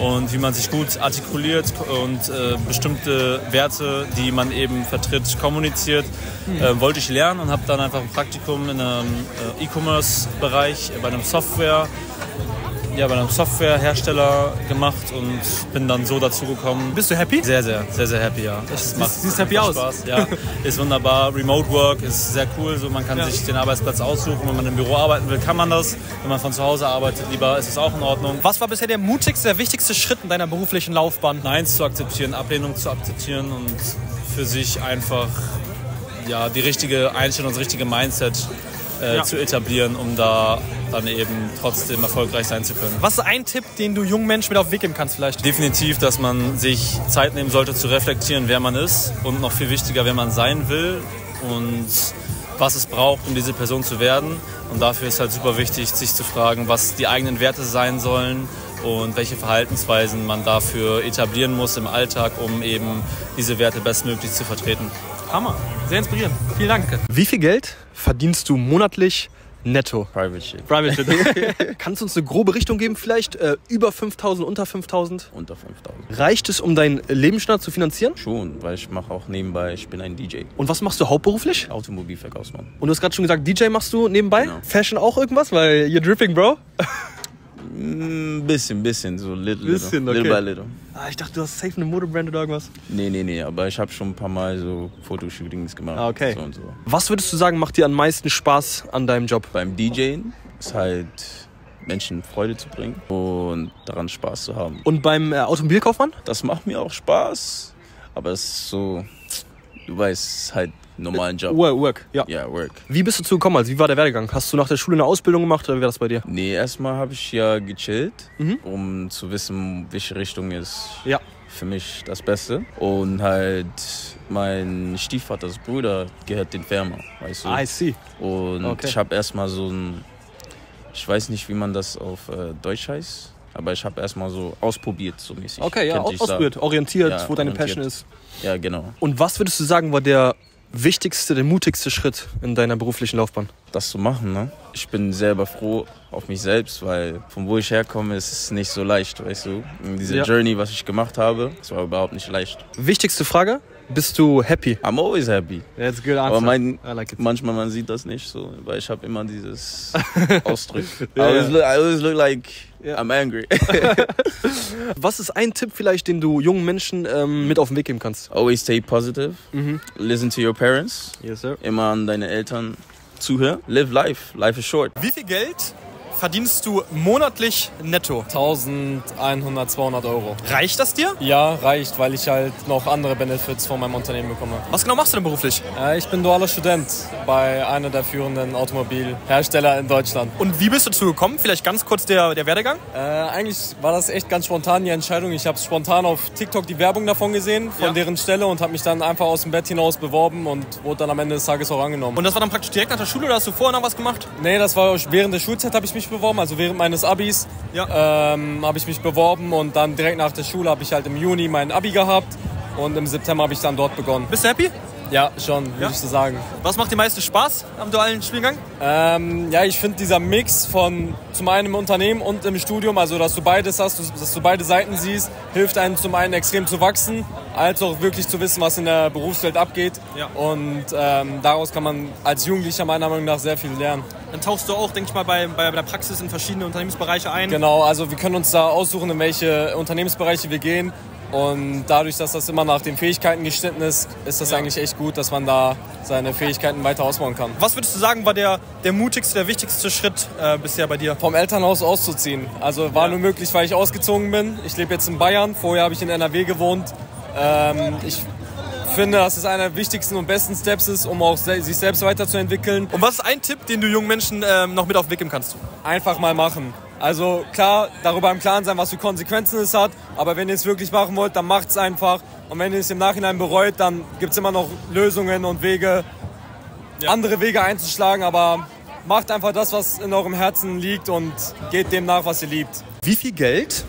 Und wie man sich gut artikuliert und äh, bestimmte Werte, die man eben vertritt, kommuniziert, Mhm. äh, wollte ich lernen und habe dann einfach ein Praktikum in einem äh, E-Commerce-Bereich, bei einem Software ja, bei einem Softwarehersteller gemacht und bin dann so dazu gekommen. Bist du happy? Sehr, sehr, sehr, sehr happy, ja. Es siehst- siehst happy einfach aus. Spaß, ja. Ist wunderbar. Remote Work ist sehr cool. So, man kann Ja. sich den Arbeitsplatz aussuchen. Wenn man im Büro arbeiten will, kann man das. Wenn man von zu Hause arbeitet, lieber ist es auch in Ordnung. Was war bisher der mutigste, der wichtigste Schritt in deiner beruflichen Laufbahn? Neins zu akzeptieren, Ablehnung zu akzeptieren und für sich einfach ja, die richtige Einstellung, das richtige Mindset äh, Ja. zu etablieren, um da dann eben trotzdem erfolgreich sein zu können. Was ist ein Tipp, den du jungen Menschen mit auf den Weg geben kannst vielleicht? Definitiv, dass man sich Zeit nehmen sollte zu reflektieren, wer man ist und noch viel wichtiger, wer man sein will und was es braucht, um diese Person zu werden. Und dafür ist halt super wichtig, sich zu fragen, was die eigenen Werte sein sollen und welche Verhaltensweisen man dafür etablieren muss im Alltag, um eben diese Werte bestmöglich zu vertreten. Hammer, sehr inspirierend. Vielen Dank. Wie viel Geld verdienst du monatlich netto? Private Shit. Private Shit. <laughs> Kannst du uns eine grobe Richtung geben vielleicht? Äh, über 5000, unter 5000? Unter 5000. Reicht es, um deinen Lebensstandard zu finanzieren? Schon, weil ich mache auch nebenbei, ich bin ein DJ. Und was machst du hauptberuflich? Automobilverkaufsmann. Und du hast gerade schon gesagt, DJ machst du nebenbei? Fashion auch irgendwas? Weil you're dripping, Bro. <laughs> Ein bisschen, bisschen, so little, Bisschen, little. okay. little by little. Ah, ich dachte, du hast safe eine Modebrand oder irgendwas. Nee, nee, nee, aber ich habe schon ein paar Mal so Fotoshootings gemacht. Ah, okay. So und so. Was würdest du sagen, macht dir am meisten Spaß an deinem Job? Beim DJen ist halt Menschen Freude zu bringen und daran Spaß zu haben. Und beim äh, Automobilkaufmann? Das macht mir auch Spaß, aber es ist so, du weißt, halt normalen Job. Work, work, ja. Ja, Work. Wie bist du dazu gekommen? Also, wie war der Werdegang? Hast du nach der Schule eine Ausbildung gemacht oder wie war das bei dir? Nee, erstmal habe ich ja gechillt, Mhm. um zu wissen, welche Richtung ist Ja. für mich das Beste. Und halt mein Stiefvaters Bruder gehört den Firma, weißt du. I see. Und Okay. ich habe erstmal so ein, ich weiß nicht, wie man das auf äh, Deutsch heißt, aber ich habe erstmal so ausprobiert, so mäßig. Okay, ja, ausprobiert, sagen. orientiert, Ja, wo deine orientiert. Passion ist. Ja, genau. Und was würdest du sagen, war der wichtigste, der mutigste Schritt in deiner beruflichen Laufbahn? Das zu machen, ne? Ich bin selber froh auf mich selbst, weil von wo ich herkomme, ist es nicht so leicht, weißt du? Diese Ja. Journey, was ich gemacht habe, das war überhaupt nicht leicht. Wichtigste Frage, bist du happy? I'm always happy. That's a good answer. Aber mein, I like it. manchmal man sieht das nicht so, weil ich habe immer dieses <laughs> Ausdruck. I, Ja, always look, I always look like I'm angry. <laughs> Was ist ein Tipp vielleicht, den du jungen Menschen ähm, mit auf den Weg geben kannst? Always stay positive. Mhm. Listen to your parents. Yes, sir. Immer an deine Eltern zuhören. Live life. Life is short. Wie viel Geld verdienst du monatlich netto? 1100, 200 Euro. Reicht das dir? Ja, reicht, weil ich halt noch andere Benefits von meinem Unternehmen bekomme. Was genau machst du denn beruflich? Äh, ich bin dualer Student bei einer der führenden Automobilhersteller in Deutschland. Und wie bist du dazu gekommen? Vielleicht ganz kurz der, der Werdegang? Äh, eigentlich war das echt ganz spontan die Entscheidung. Ich habe spontan auf TikTok die Werbung davon gesehen, von Ja. deren Stelle und habe mich dann einfach aus dem Bett hinaus beworben und wurde dann am Ende des Tages auch angenommen. Und das war dann praktisch direkt nach der Schule oder hast du vorher noch was gemacht? Nee, das war während der Schulzeit habe ich mich beworben, also während meines Abis ähm, habe ich mich beworben und dann direkt nach der Schule habe ich halt im Juni mein Abi gehabt und im September habe ich dann dort begonnen. Bist du happy? Ja, schon, würde Ja? ich so sagen. Was macht dir meisten Spaß am dualen Studiengang? Ähm, ja, ich finde dieser Mix von zum einen im Unternehmen und im Studium, also dass du beides hast, dass du beide Seiten siehst, hilft einem zum einen extrem zu wachsen, als auch wirklich zu wissen, was in der Berufswelt abgeht. Ja. Und ähm, daraus kann man als Jugendlicher meiner Meinung nach sehr viel lernen. Dann tauchst du auch, denke ich mal, bei, bei der Praxis in verschiedene Unternehmensbereiche ein. Genau, also wir können uns da aussuchen, in welche Unternehmensbereiche wir gehen. Und dadurch, dass das immer nach den Fähigkeiten geschnitten ist, ist das eigentlich echt gut, dass man da seine Fähigkeiten weiter ausbauen kann. Was würdest du sagen, war der, der mutigste, der wichtigste Schritt äh, bisher bei dir? Vom Elternhaus auszuziehen. Also war nur möglich, weil ich ausgezogen bin. Ich lebe jetzt in Bayern, vorher habe ich in NRW gewohnt. Ähm, ich finde, dass es einer der wichtigsten und besten Steps ist, um auch se sich selbst weiterzuentwickeln. Und was ist ein Tipp, den du jungen Menschen ähm, noch mit auf den Weg geben kannst? Einfach mal machen. Also klar, darüber im Klaren sein, was für Konsequenzen es hat. Aber wenn ihr es wirklich machen wollt, dann macht es einfach. Und wenn ihr es im Nachhinein bereut, dann gibt es immer noch Lösungen und Wege, andere Wege einzuschlagen. Aber macht einfach das, was in eurem Herzen liegt und geht dem nach, was ihr liebt. Wie viel Geld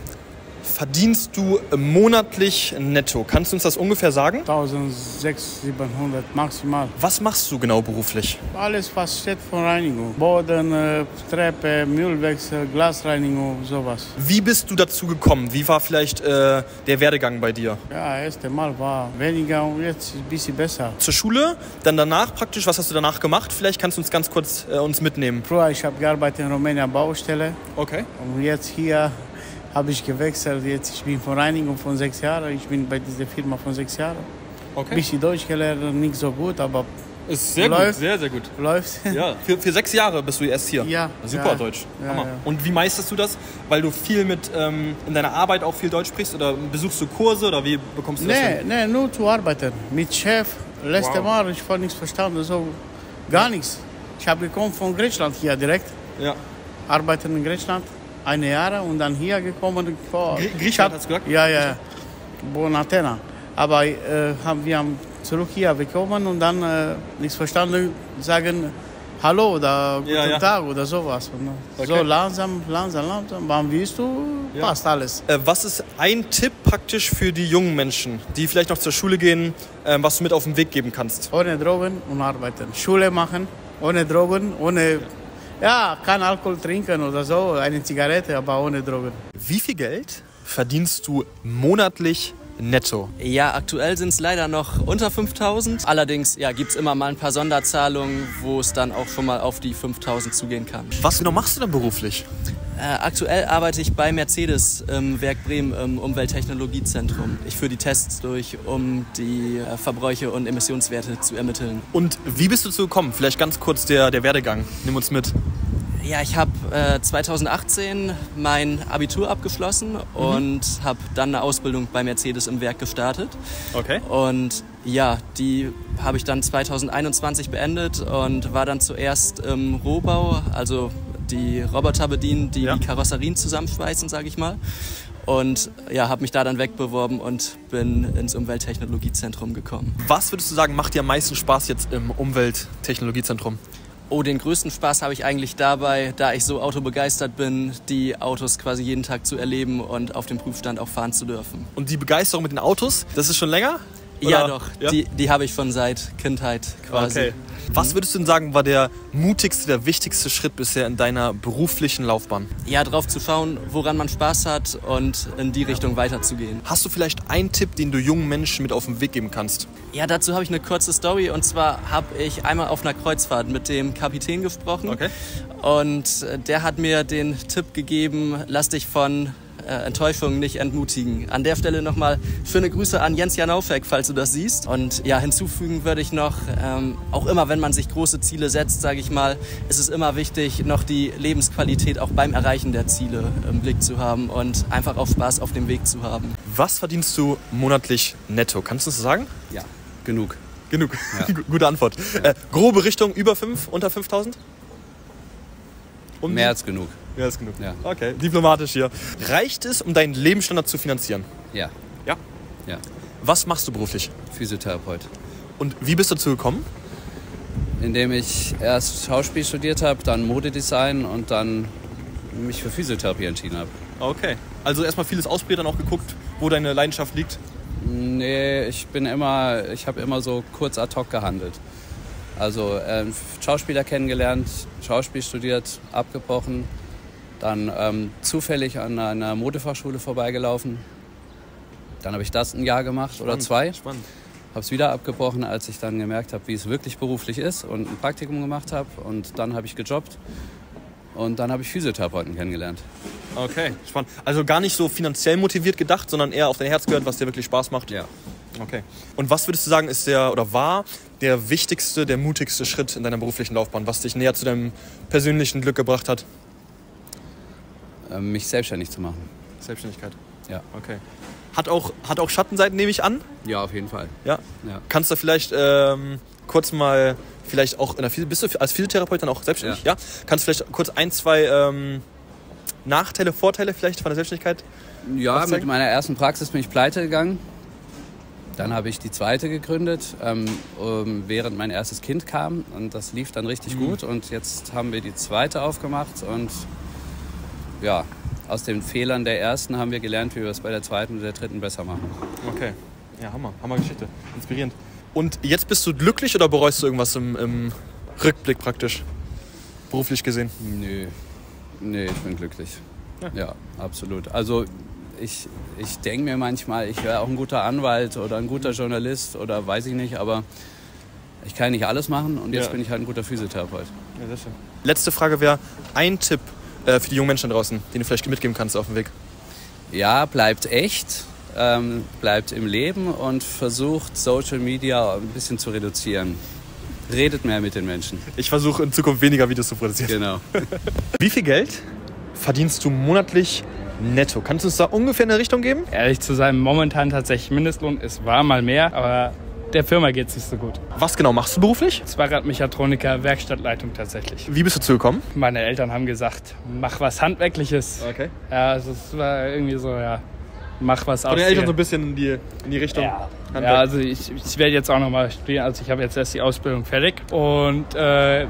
verdienst du monatlich netto? Kannst du uns das ungefähr sagen? 1600, 700 maximal. Was machst du genau beruflich? Alles, was steht von Reinigung. Boden, äh, Treppe, Müllwechsel, Glasreinigung, sowas. Wie bist du dazu gekommen? Wie war vielleicht äh, der Werdegang bei dir? Ja, erste Mal war weniger und jetzt ein bisschen besser. Zur Schule, dann danach praktisch, was hast du danach gemacht? Vielleicht kannst du uns ganz kurz äh, uns mitnehmen. Früher, ich habe gearbeitet in Rumänien Baustelle. Okay. Und jetzt hier habe ich gewechselt. Jetzt ich bin von Reinigung von sechs Jahren. Ich bin bei dieser Firma von sechs Jahren. Okay. Bisschen Deutsch gelernt, nicht so gut, aber Ist sehr läuft. gut, sehr, sehr gut. Läuft. <laughs> Ja, für, für sechs Jahre bist du erst hier. Ja. Super ja. Deutsch. Ja, Hammer. ja. Und wie meisterst du das? Weil du viel mit ähm, in deiner Arbeit auch viel Deutsch sprichst oder besuchst du Kurse oder wie bekommst du das Nee, hin? nee, nur zu arbeiten. Mit Chef. Letzte Wow. Mal, ich habe nichts verstanden, so gar nichts. Ich habe gekommen von Griechenland hier direkt. Ja. Arbeiten in Griechenland eine Jahre und dann hier gekommen. Vor, Grie- Griechenland hast du gesagt? Ja, ja. Bon Athena. Aber äh, haben wir haben zurück hier gekommen und dann äh, nichts verstanden, sagen Hallo oder Guten Ja, ja. Tag oder sowas. Äh, So Okay. langsam, langsam, langsam. Wann willst du? Ja. Passt alles. Äh, was ist ein Tipp praktisch für die jungen Menschen, die vielleicht noch zur Schule gehen, ähm, was du mit auf den Weg geben kannst? Ohne Drogen und arbeiten. Schule machen, ohne Drogen, ohne. Ja, kein Alkohol trinken oder so, eine Zigarette, aber ohne Drogen. Wie viel Geld verdienst du monatlich netto? Ja, aktuell sind es leider noch unter 5000. Allerdings ja, gibt es immer mal ein paar Sonderzahlungen, wo es dann auch schon mal auf die 5000 zugehen kann. Was genau machst du denn beruflich? Äh, aktuell arbeite ich bei Mercedes im Werk Bremen im Umwelttechnologiezentrum. Ich führe die Tests durch, um die äh, Verbräuche und Emissionswerte zu ermitteln. Und wie bist du dazu gekommen? Vielleicht ganz kurz der, der Werdegang. Nimm uns mit. Ja, ich habe äh, 2018 mein Abitur abgeschlossen und habe dann eine Ausbildung bei Mercedes im Werk gestartet. Okay. Und ja, die habe ich dann 2021 beendet und war dann zuerst im Rohbau, also die Roboter bedienen, die die Karosserien zusammenschweißen, sage ich mal. Und ja, habe mich da dann wegbeworben und bin ins Umwelttechnologiezentrum gekommen. Was würdest du sagen, macht dir am meisten Spaß jetzt im Umwelttechnologiezentrum? Oh, den größten Spaß habe ich eigentlich dabei, da ich so autobegeistert bin, die Autos quasi jeden Tag zu erleben und auf dem Prüfstand auch fahren zu dürfen. Und die Begeisterung mit den Autos, das ist schon länger? Ja, Oder- doch. Ja? Die, die habe ich von seit Kindheit quasi. Okay. Was würdest du denn sagen, war der mutigste, der wichtigste Schritt bisher in deiner beruflichen Laufbahn? Ja, drauf zu schauen, woran man Spaß hat und in die Richtung weiterzugehen. Hast du vielleicht einen Tipp, den du jungen Menschen mit auf den Weg geben kannst? Ja, dazu habe ich eine kurze Story und zwar habe ich einmal auf einer Kreuzfahrt mit dem Kapitän gesprochen. Okay. Und der hat mir den Tipp gegeben, lass dich von äh, Enttäuschung nicht entmutigen. An der Stelle nochmal schöne Grüße an Jens Janaufek, falls du das siehst. Und ja, hinzufügen würde ich noch, ähm, auch immer wenn man sich große Ziele setzt, sage ich mal, ist es immer wichtig, noch die Lebensqualität auch beim Erreichen der Ziele im Blick zu haben und einfach auch Spaß auf dem Weg zu haben. Was verdienst du monatlich netto? Kannst du das sagen? Ja, genug. Genug. <laughs> Gute Antwort. Äh, grobe Richtung über 5, unter 5000? Um Mehr als genug. Mehr als genug. Ja. Okay, diplomatisch hier. Reicht es, um deinen Lebensstandard zu finanzieren? Ja. Ja? Ja. Was machst du beruflich? Physiotherapeut. Und wie bist du dazu gekommen? Indem ich erst Schauspiel studiert habe, dann Modedesign und dann mich für Physiotherapie entschieden habe. Okay. Also erstmal vieles ausprobiert, dann auch geguckt, wo deine Leidenschaft liegt. Nee, ich bin immer, ich habe immer so kurz ad hoc gehandelt. Also ähm, Schauspieler kennengelernt, Schauspiel studiert, abgebrochen, dann ähm, zufällig an einer Modefachschule vorbeigelaufen. Dann habe ich das ein Jahr gemacht oder Spannend, zwei. spannend. Habe es wieder abgebrochen, als ich dann gemerkt habe, wie es wirklich beruflich ist und ein Praktikum gemacht habe. Und dann habe ich gejobbt und dann habe ich Physiotherapeuten kennengelernt. Okay, spannend. Also gar nicht so finanziell motiviert gedacht, sondern eher auf dein Herz gehört, was dir wirklich Spaß macht. Ja. Okay. Und was würdest du sagen, ist der oder war der wichtigste, der mutigste Schritt in deiner beruflichen Laufbahn, was dich näher zu deinem persönlichen Glück gebracht hat? Ähm, mich selbstständig zu machen. Selbstständigkeit. Ja. Okay. Hat auch, hat auch Schattenseiten, nehme ich an? Ja, auf jeden Fall. Ja. Ja. Kannst du vielleicht ähm, kurz mal, vielleicht auch in der bist du als Physiotherapeut dann auch selbstständig? Ja. Kannst du vielleicht kurz ein, zwei ähm, Nachteile, Vorteile vielleicht von der Selbstständigkeit? Ja, mit meiner ersten Praxis bin ich pleite gegangen. Dann habe ich die zweite gegründet, ähm, während mein erstes Kind kam. Und das lief dann richtig Mhm. gut. Und jetzt haben wir die zweite aufgemacht. Und ja, aus den Fehlern der ersten haben wir gelernt, wie wir es bei der zweiten und der dritten besser machen. Okay. Ja, Hammer. Hammer Geschichte. Inspirierend. Und jetzt bist du glücklich oder bereust du irgendwas im, im Rückblick praktisch? Beruflich gesehen? Nö. Nee, ich bin glücklich. Ja. Ja, absolut. Also ich, ich denke mir manchmal, ich wäre auch ein guter Anwalt oder ein guter Journalist oder weiß ich nicht, aber ich kann nicht alles machen und jetzt Ja. bin ich halt ein guter Physiotherapeut. Ja, sehr schön. Letzte Frage wäre ein Tipp äh, für die jungen Menschen da draußen, den du vielleicht mitgeben kannst auf dem Weg. Ja, bleibt echt, ähm, bleibt im Leben und versucht Social Media ein bisschen zu reduzieren. Redet mehr mit den Menschen. Ich versuche in Zukunft weniger Videos zu produzieren. Genau. <laughs> Wie viel Geld verdienst du monatlich netto? Kannst du uns da ungefähr eine Richtung geben? Ehrlich zu sein, momentan tatsächlich Mindestlohn. Es war mal mehr, aber der Firma geht es nicht so gut. Was genau machst du beruflich? Zweiradmechatroniker, Werkstattleitung tatsächlich. Wie bist du zugekommen? Meine Eltern haben gesagt, mach was Handwerkliches. Okay. Ja, also es war irgendwie so, ja, mach was Von aus den Eltern so ein bisschen in die, in die Richtung. Ja. Handwerk. Ja, also ich, ich werde jetzt auch nochmal studieren. Also ich habe jetzt erst die Ausbildung fertig und äh,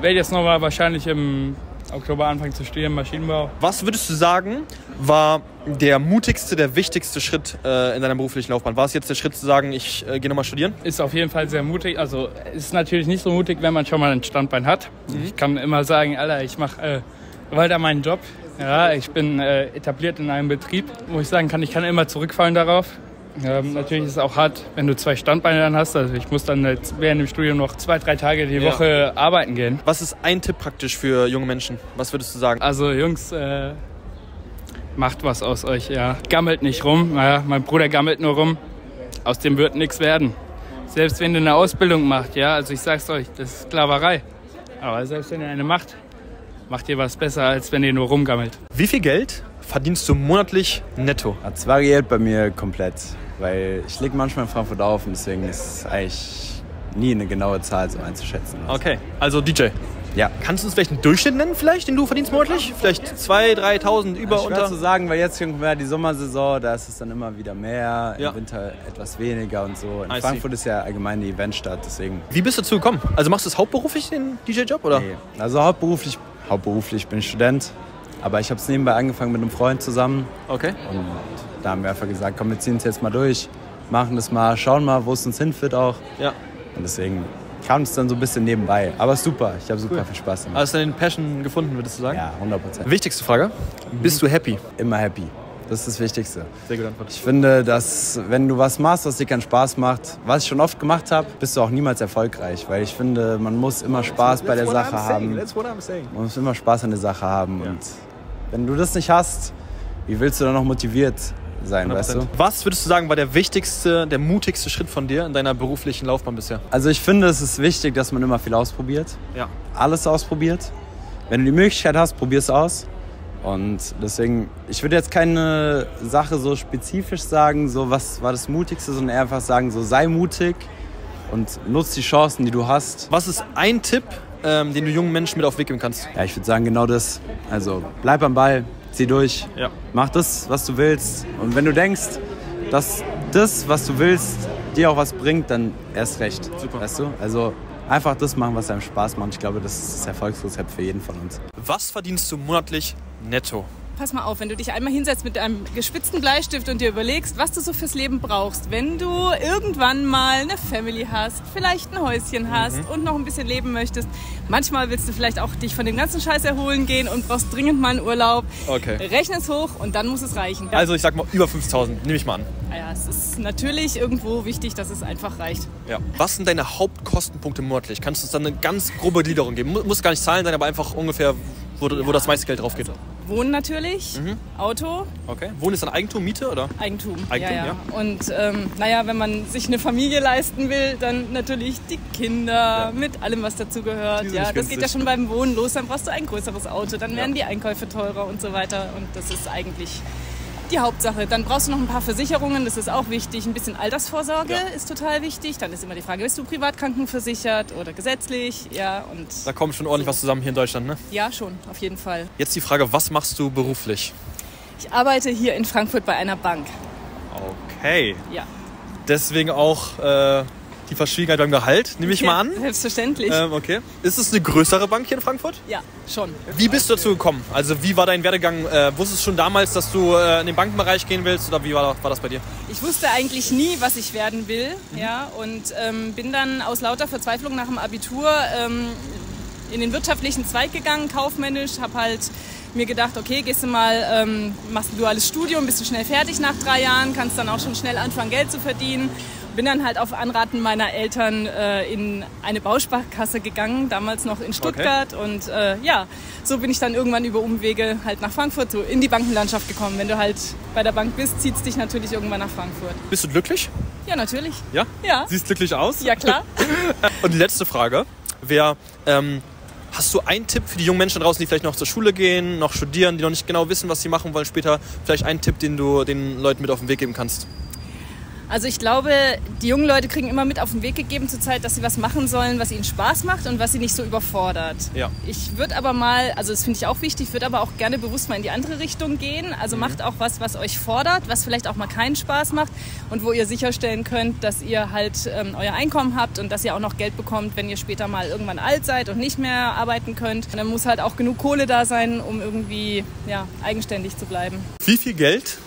werde jetzt nochmal wahrscheinlich im Oktober anfangen zu studieren, Maschinenbau. Was würdest du sagen, war der mutigste, der wichtigste Schritt äh, in deiner beruflichen Laufbahn? War es jetzt der Schritt zu sagen, ich äh, gehe nochmal studieren? Ist auf jeden Fall sehr mutig. Also ist natürlich nicht so mutig, wenn man schon mal ein Standbein hat. Mhm. Ich kann immer sagen, Alter, ich mache äh, weiter meinen Job. Ja, ich bin äh, etabliert in einem Betrieb, wo ich sagen kann, ich kann immer zurückfallen darauf. Ähm, natürlich ist es auch hart, wenn du zwei Standbeine dann hast. Also ich muss dann jetzt während dem Studium noch zwei, drei Tage die Ja. Woche arbeiten gehen. Was ist ein Tipp praktisch für junge Menschen? Was würdest du sagen? Also Jungs, äh, macht was aus euch, ja. Gammelt nicht rum. Naja, mein Bruder gammelt nur rum. Aus dem wird nichts werden. Selbst wenn ihr eine Ausbildung macht, ja, also ich sag's euch, das ist Sklaverei. Aber selbst wenn ihr eine macht, macht ihr was besser, als wenn ihr nur rumgammelt. Wie viel Geld verdienst du monatlich netto? Es variiert bei mir komplett, weil ich lege manchmal in Frankfurt auf und deswegen ist eigentlich nie eine genaue Zahl so einzuschätzen. Okay, also DJ. Ja. Kannst du uns vielleicht einen Durchschnitt nennen, vielleicht, den du verdienst monatlich? Vielleicht 2.000, 3.000 über, Schwer unter? zu sagen, weil jetzt ja die Sommersaison, da ist es dann immer wieder mehr, Ja. im Winter etwas weniger und so. In I see. Frankfurt ist ja allgemein eine Eventstadt, deswegen. Wie bist du dazu gekommen? Also machst du es hauptberuflich, den DJ-Job, oder? Nee. Also hauptberuflich, hauptberuflich bin ich Student, aber ich habe es nebenbei angefangen mit einem Freund zusammen. Okay. Und da haben wir einfach gesagt, komm, wir ziehen es jetzt mal durch. machen das mal, schauen mal, wo es uns hinführt auch. Ja. Und deswegen kam es dann so ein bisschen nebenbei. Aber super, ich habe super Cool. viel Spaß damit. Hast du deinen Passion gefunden, würdest du sagen? Ja, 100 Prozent. Wichtigste Frage. Bist du happy? Immer happy. Das ist das Wichtigste. Sehr gut Antwort. Ich finde, dass wenn du was machst, was dir keinen Spaß macht, was ich schon oft gemacht habe, bist du auch niemals erfolgreich. Weil ich finde, man muss immer Spaß bei der That's Sache haben. That's what I'm saying. Man muss immer Spaß an der Sache haben. Und wenn du das nicht hast, wie willst du dann noch motiviert sein, weißt du? Was würdest du sagen, war der wichtigste, der mutigste Schritt von dir in deiner beruflichen Laufbahn bisher? Also ich finde, es ist wichtig, dass man immer viel ausprobiert. Ja. Alles ausprobiert. Wenn du die Möglichkeit hast, probier es aus. Und deswegen, ich würde jetzt keine Sache so spezifisch sagen, so was war das Mutigste, sondern eher einfach sagen, so sei mutig und nutz die Chancen, die du hast. Was ist ein Tipp, ähm, den du jungen Menschen mit auf den Weg geben kannst? Ja, ich würde sagen genau das. Also bleib am Ball, zieh durch, Ja. mach das, was du willst. Und wenn du denkst, dass das, was du willst, dir auch was bringt, dann erst recht. Super. Weißt du? Also einfach das machen, was einem Spaß macht. Ich glaube, das ist das Erfolgsrezept für jeden von uns. Was verdienst du monatlich netto? Pass mal auf, wenn du dich einmal hinsetzt mit einem gespitzten Bleistift und dir überlegst, was du so fürs Leben brauchst, wenn du irgendwann mal eine Family hast, vielleicht ein Häuschen hast Mhm. und noch ein bisschen leben möchtest. Manchmal willst du vielleicht auch dich von dem ganzen Scheiß erholen gehen und brauchst dringend mal einen Urlaub. Okay. Rechne es hoch und dann muss es reichen. Also ich sag mal über 5000, nehme ich mal an. Ah Ja, es ist natürlich irgendwo wichtig, dass es einfach reicht. Ja. Was sind deine Hauptkostenpunkte monatlich? Kannst du uns dann eine ganz grobe Gliederung geben? Mu- Muss gar nicht Zahlen sein, aber einfach ungefähr, wo, wo das meiste Geld drauf geht. Wohnen natürlich, Mhm. Auto, Okay. Wohnen ist dann Eigentum, Miete oder? Eigentum. Eigentum, ja, ja. ja. Und ähm, naja, wenn man sich eine Familie leisten will, dann natürlich die Kinder mit allem, was dazu gehört. Die sind Ja, das geht ja schon beim Wohnen los. Dann brauchst du ein größeres Auto, dann werden Ja. die Einkäufe teurer und so weiter. Und das ist eigentlich die Hauptsache. Dann brauchst du noch ein paar Versicherungen, das ist auch wichtig. Ein bisschen Altersvorsorge Ja. ist total wichtig. Dann ist immer die Frage, bist du privat krankenversichert oder gesetzlich? Ja, und Da kommt schon ordentlich was zusammen hier in Deutschland, ne? ja, schon, auf jeden Fall. Jetzt die Frage, was machst du beruflich? Ich arbeite hier in Frankfurt bei einer Bank. Okay. Ja. Deswegen auch äh, die Verschwiegenheit beim Gehalt, nehme ich mal an. Selbstverständlich. Ähm, okay. Ist es eine größere Bank hier in Frankfurt? Ja, schon. Wie bist du dazu gekommen? Also wie war dein Werdegang? Äh, wusstest du schon damals, dass du äh, in den Bankenbereich gehen willst oder wie war, war das bei dir? Ich wusste eigentlich nie, was ich werden will, ja, und ähm, bin dann aus lauter Verzweiflung nach dem Abitur ähm, in den wirtschaftlichen Zweig gegangen, kaufmännisch, habe halt mir gedacht, okay, gehst du mal, ähm, machst ein duales Studium, bist du schnell fertig nach drei Jahren, kannst dann auch schon schnell anfangen, Geld zu verdienen. Bin dann halt auf Anraten meiner Eltern äh, in eine Bausparkasse gegangen, damals noch in Stuttgart. Und äh, ja, so bin ich dann irgendwann über Umwege halt nach Frankfurt, so in die Bankenlandschaft gekommen. Wenn du halt bei der Bank bist, zieht es dich natürlich irgendwann nach Frankfurt. Bist du glücklich? Ja, natürlich. Ja? Ja. Siehst glücklich aus? Ja, klar. <laughs> Und die letzte Frage wäre, ähm, hast du einen Tipp für die jungen Menschen draußen, die vielleicht noch zur Schule gehen, noch studieren, die noch nicht genau wissen, was sie machen wollen später? Vielleicht einen Tipp, den du den Leuten mit auf den Weg geben kannst? Also ich glaube, die jungen Leute kriegen immer mit auf den Weg gegeben zurzeit, dass sie was machen sollen, was ihnen Spaß macht und was sie nicht so überfordert. Ja. Ich würde aber mal, also das finde ich auch wichtig, würde aber auch gerne bewusst mal in die andere Richtung gehen. Also macht auch was, was euch fordert, was vielleicht auch mal keinen Spaß macht und wo ihr sicherstellen könnt, dass ihr halt ähm, euer Einkommen habt und dass ihr auch noch Geld bekommt, wenn ihr später mal irgendwann alt seid und nicht mehr arbeiten könnt. Und dann muss halt auch genug Kohle da sein, um irgendwie ja, eigenständig zu bleiben. Wie viel Geld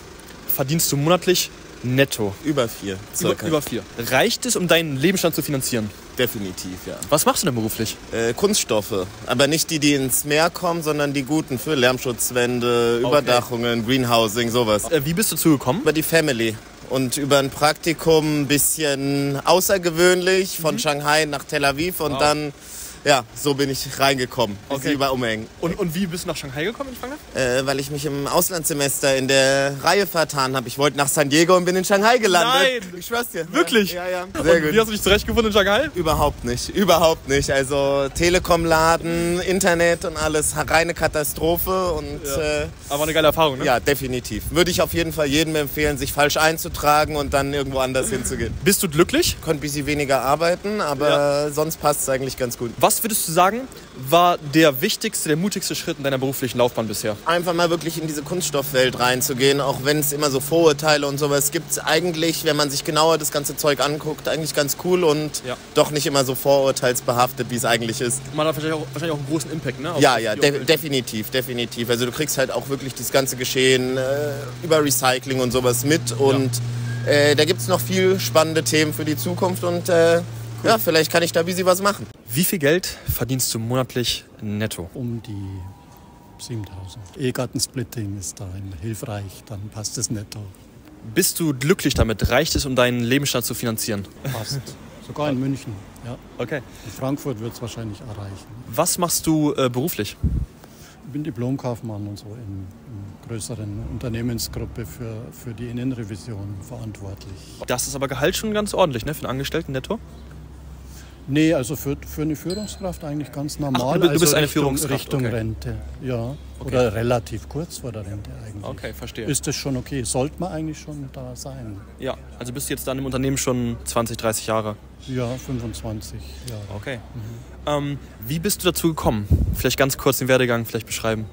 verdienst du monatlich netto? Über vier, Über, circa. über vier. Reicht es, um deinen Lebensstand zu finanzieren? Definitiv, ja. Was machst du denn beruflich? Äh, Kunststoffe. Aber nicht die, die ins Meer kommen, sondern die guten für Lärmschutzwände, Überdachungen, Greenhousing, sowas. Äh, wie bist du zugekommen? Über die Family. Und über ein Praktikum ein bisschen außergewöhnlich von Shanghai nach Tel Aviv und Wow. dann, ja, so bin ich reingekommen. Okay. über Umhängen. Und, und wie bist du nach Shanghai gekommen, wenn ich? Äh, weil ich mich im Auslandssemester in der Reihe vertan habe. Ich wollte nach San Diego und bin in Shanghai gelandet. Nein! Ich schwör's dir. Wirklich? Ja, ja. Und Sehr gut. wie hast du dich zurechtgefunden in Shanghai? Überhaupt nicht, überhaupt nicht. Also Telekom-Laden, Internet und alles, reine Katastrophe und Ja. äh, Aber eine geile Erfahrung, ne? ja, definitiv. Würde ich auf jeden Fall jedem empfehlen, sich falsch einzutragen und dann irgendwo anders hinzugehen. Bist du glücklich? Konnte ein bisschen weniger arbeiten, aber sonst passt es eigentlich ganz gut. Was würdest du sagen, war der wichtigste, der mutigste Schritt in deiner beruflichen Laufbahn bisher? Einfach mal wirklich in diese Kunststoffwelt reinzugehen, auch wenn es immer so Vorurteile und sowas gibt. Eigentlich, wenn man sich genauer das ganze Zeug anguckt, eigentlich ganz cool und Ja. doch nicht immer so vorurteilsbehaftet, wie es eigentlich ist. Man hat wahrscheinlich auch, wahrscheinlich auch einen großen Impact, ne? auf- Ja, ja, de definitiv, definitiv. Also du kriegst halt auch wirklich das ganze Geschehen äh, über Recycling und sowas mit und äh, da gibt es noch viel spannende Themen für die Zukunft und äh, ja, vielleicht kann ich da ein bisschen was machen. Wie viel Geld verdienst du monatlich netto? Um die 7000. Ehegattensplitting ist da hilfreich, dann passt es netto. Bist du glücklich damit? Reicht es, um deinen Lebensstand zu finanzieren? Passt. Sogar in München, ja. Okay. In Frankfurt wird es wahrscheinlich erreichen. Was machst du äh, beruflich? Ich bin Diplomkaufmann und so in, in größeren Unternehmensgruppe für, für die Innenrevision verantwortlich. Das ist aber Gehalt schon ganz ordentlich, ne? Für einen Angestellten netto? Nee, also für, für eine Führungskraft eigentlich ganz normal. Ach, du bist also eine Richtung, Führungskraft, Richtung okay. Rente, ja. Okay. Oder relativ kurz vor der Rente eigentlich. Okay, verstehe. Ist das schon okay? Sollte man eigentlich schon da sein? Ja, also bist du jetzt dann im Unternehmen schon 20, 30 Jahre? Ja, 25 Jahre. Okay. Ähm, wie bist du dazu gekommen? Vielleicht ganz kurz den Werdegang vielleicht beschreiben.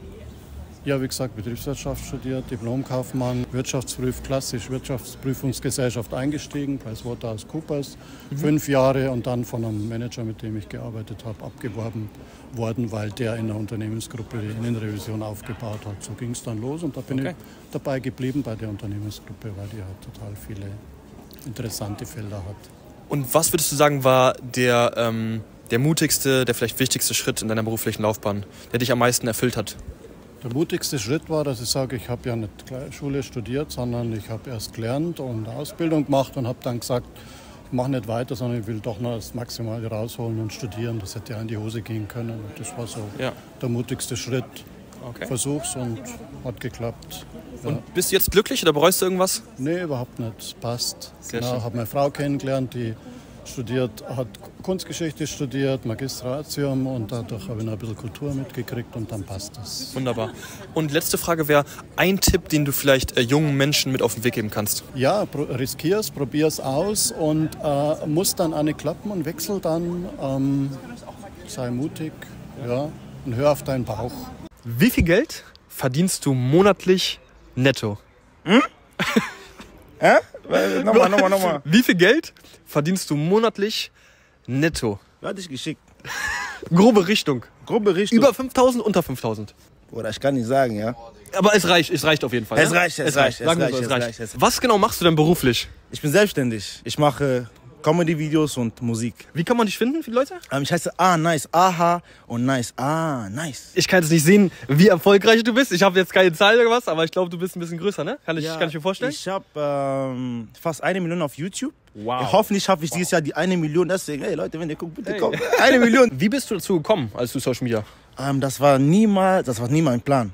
Ja, wie gesagt, Betriebswirtschaft studiert, Diplomkaufmann, Wirtschaftsprüf, klassisch Wirtschaftsprüfungsgesellschaft eingestiegen, PricewaterhouseCoopers, Mhm. fünf Jahre und dann von einem Manager, mit dem ich gearbeitet habe, abgeworben worden, weil der in der Unternehmensgruppe die Innenrevision aufgebaut hat. So ging es dann los und da bin Okay. ich dabei geblieben bei der Unternehmensgruppe, weil die halt total viele interessante Felder hat. Und was würdest du sagen, war der, ähm, der mutigste, der vielleicht wichtigste Schritt in deiner beruflichen Laufbahn, der dich am meisten erfüllt hat? Der mutigste Schritt war, dass ich sage, ich habe ja nicht Schule studiert, sondern ich habe erst gelernt und eine Ausbildung gemacht und habe dann gesagt, ich mache nicht weiter, sondern ich will doch noch das Maximale rausholen und studieren. Das hätte ja in die Hose gehen können. Und das war so Ja. der mutigste Schritt. Okay. Versuch's und hat geklappt. Ja. Und bist du jetzt glücklich oder bereust du irgendwas? Nee, überhaupt nicht. Passt. Sehr genau, habe meine Frau kennengelernt, die studiert, hat Kunstgeschichte studiert, Magistratium und dadurch habe ich noch ein bisschen Kultur mitgekriegt und dann passt es. Wunderbar. Und letzte Frage wäre ein Tipp, den du vielleicht äh, jungen Menschen mit auf den Weg geben kannst. Ja, pro- riskier's, probier's aus und äh, muss dann eine klappen und wechsel dann. Ähm, sei mutig, ja, und hör auf deinen Bauch. Wie viel Geld verdienst du monatlich netto? Hm? <laughs> Hä? Nochmal, nochmal, nochmal. Wie viel Geld verdienst du monatlich netto? Wer hat dich geschickt? Grobe Richtung. Grobe Richtung. Über 5000, unter 5000. Oder ich kann nicht sagen, ja. Aber es reicht, es reicht auf jeden Fall. Es ja? reicht, es reicht, es reicht, es reicht, Was genau machst du denn beruflich? Ich bin selbstständig. Ich mache Comedy-Videos und Musik. Wie kann man dich finden, viele Leute? Ähm, ich heiße Ah Nice, Aha und Nice, Ah Nice. Ich kann jetzt nicht sehen, wie erfolgreich du bist. Ich habe jetzt keine Zahl oder was, aber ich glaube, du bist ein bisschen größer, ne? Kann ich, Ja, kann ich mir vorstellen? Ich habe ähm, fast eine Million auf YouTube. Wow. Ja, hoffentlich schaffe ich dieses Jahr die eine Million. Deswegen, hey Leute, wenn ihr guckt, bitte Hey. kommt. Eine Million. <laughs> Wie bist du dazu gekommen, als du Social Media? Ähm, das war niemals, das war nie mein Plan.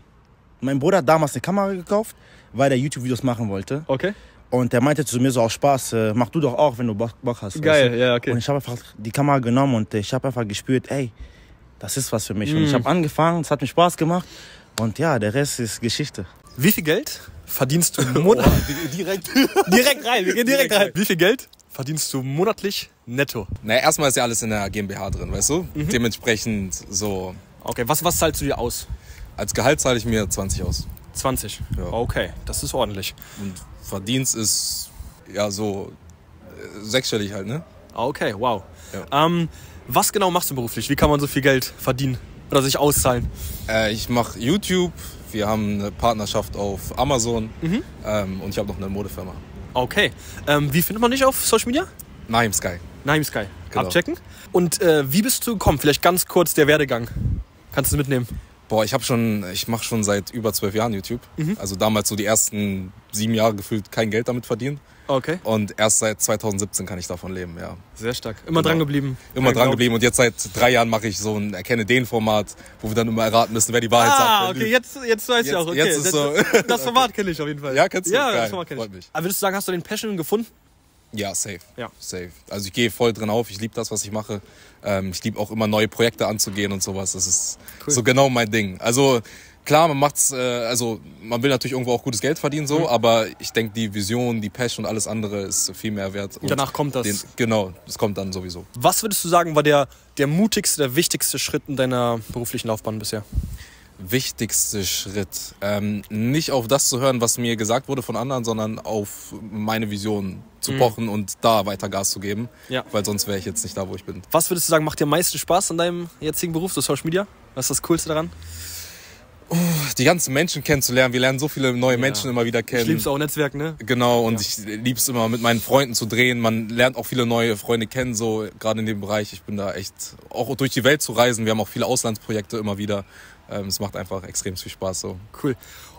Mein Bruder hat damals eine Kamera gekauft, weil er YouTube-Videos machen wollte. Okay. Und der meinte zu mir so aus Spaß, äh, mach du doch auch, wenn du Bock Bock hast. Geil, weißt du? ja, okay. Und ich habe einfach die Kamera genommen und äh, ich habe einfach gespürt, ey, das ist was für mich. Und Mm. ich habe angefangen, es hat mir Spaß gemacht. Und ja, der Rest ist Geschichte. Wie viel Geld verdienst du <laughs> monatlich? direkt. <laughs> direkt rein, wir gehen direkt rein. Wie viel Geld verdienst du monatlich netto? Naja, erstmal ist ja alles in der GmbH drin, weißt du? Dementsprechend so. Okay, was, was zahlst du dir aus? Als Gehalt zahle ich mir 20 aus. 20? Ja. Okay, das ist ordentlich. Und Verdienst ist ja so äh, sechsstellig halt, ne? Okay, wow. Ähm, was genau machst du beruflich? Wie kann man so viel Geld verdienen oder sich auszahlen? Äh, ich mache YouTube, wir haben eine Partnerschaft auf Amazon Mhm. ähm, und ich habe noch eine Modefirma. Okay. Ähm, wie findet man dich auf Social Media? Naim Sky. Naim Sky. Genau. Abchecken. Und äh, wie bist du gekommen? Vielleicht ganz kurz der Werdegang. Kannst du mitnehmen? Boah, ich habe schon, ich mache schon seit über zwölf Jahren YouTube. Mhm. Also damals so die ersten sieben Jahre gefühlt kein Geld damit verdient. Okay. Und erst seit 2017 kann ich davon leben, ja. Sehr stark. Immer dran geblieben. Immer Dran geblieben. Und jetzt seit drei Jahren mache ich so ein Erkenne den Format, wo wir dann immer erraten müssen, wer die Wahrheit sagt. Ah, okay, jetzt, jetzt weiß ich Jetzt- auch. Okay, jetzt ist das, so- das <laughs> Format kenne ich auf jeden Fall. Ja, kennst du? Ja, Geil, das Format kenne ich. freut mich. Aber würdest du sagen, hast du den Passion gefunden? Ja, safe. Ja. Safe. Also ich gehe voll drin auf, ich liebe das, was ich mache. Ähm, ich liebe auch immer neue Projekte anzugehen und sowas. Das ist Cool. so genau mein Ding. Also klar, man macht's, äh, also man will natürlich irgendwo auch gutes Geld verdienen, so, Mhm. aber ich denke, die Vision, die Passion und alles andere ist viel mehr wert. Und Danach kommt das. Den, genau, das kommt dann sowieso. Was würdest du sagen, war der, der mutigste, der wichtigste Schritt in deiner beruflichen Laufbahn bisher? Wichtigste Schritt. Ähm, nicht auf das zu hören, was mir gesagt wurde von anderen, sondern auf meine Vision zu Mhm. pochen und da weiter Gas zu geben. Ja. Weil sonst wäre ich jetzt nicht da, wo ich bin. Was würdest du sagen, macht dir am meisten Spaß an deinem jetzigen Beruf, so Social Media? Was ist das Coolste daran? die ganzen Menschen kennenzulernen. Wir lernen so viele neue Menschen immer wieder kennen. Ich lieb's auch, Netzwerk, ne? Genau, und ich lieb's immer mit meinen Freunden zu drehen. Man lernt auch viele neue Freunde kennen, so gerade in dem Bereich. Ich bin da echt, auch durch die Welt zu reisen. Wir haben auch viele Auslandsprojekte immer wieder. Ähm, es macht einfach extrem viel Spaß so. Cool.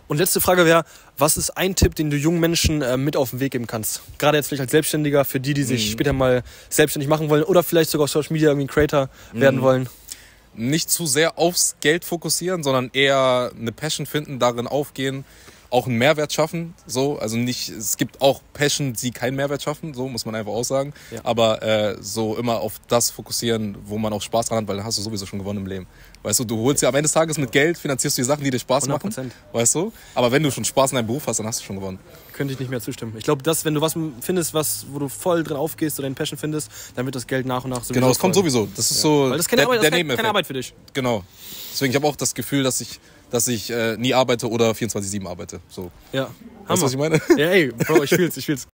Und letzte Frage wäre, was ist ein Tipp, den du jungen Menschen äh, mit auf den Weg geben kannst? Gerade jetzt vielleicht als Selbstständiger, für die, die sich Mhm. später mal selbstständig machen wollen oder vielleicht sogar auf Social Media irgendwie Creator werden Mhm. wollen. nicht zu sehr aufs Geld fokussieren, sondern eher eine Passion finden, darin aufgehen, auch einen Mehrwert schaffen. So, also nicht, es gibt auch Passion, die keinen Mehrwert schaffen, so muss man einfach auch sagen. Ja. Aber äh, so immer auf das fokussieren, wo man auch Spaß dran hat, weil dann hast du sowieso schon gewonnen im Leben. Weißt du, du holst ja am Ende des Tages mit Geld, finanzierst du die Sachen, die dir Spaß machen. 100%. Weißt du? Aber wenn du schon Spaß in deinem Beruf hast, dann hast du schon gewonnen. Könnte ich nicht mehr zustimmen. Ich glaube, dass wenn du was findest, was, wo du voll drin aufgehst oder deine Passion findest, dann wird das Geld nach und nach sowieso Genau, es kommt sowieso. Das ist Ja. so Weil das ist keine der, Arbeit, das der ist keine, Nebeneffekt. keine Arbeit für dich. Genau. Deswegen, ich habe auch das Gefühl, dass ich, dass ich äh, nie arbeite oder 24-7 arbeite. So. Ja. Weißt du, was ich meine? Ja, ey, Bro, ich <laughs> fühl's, ich fühl's.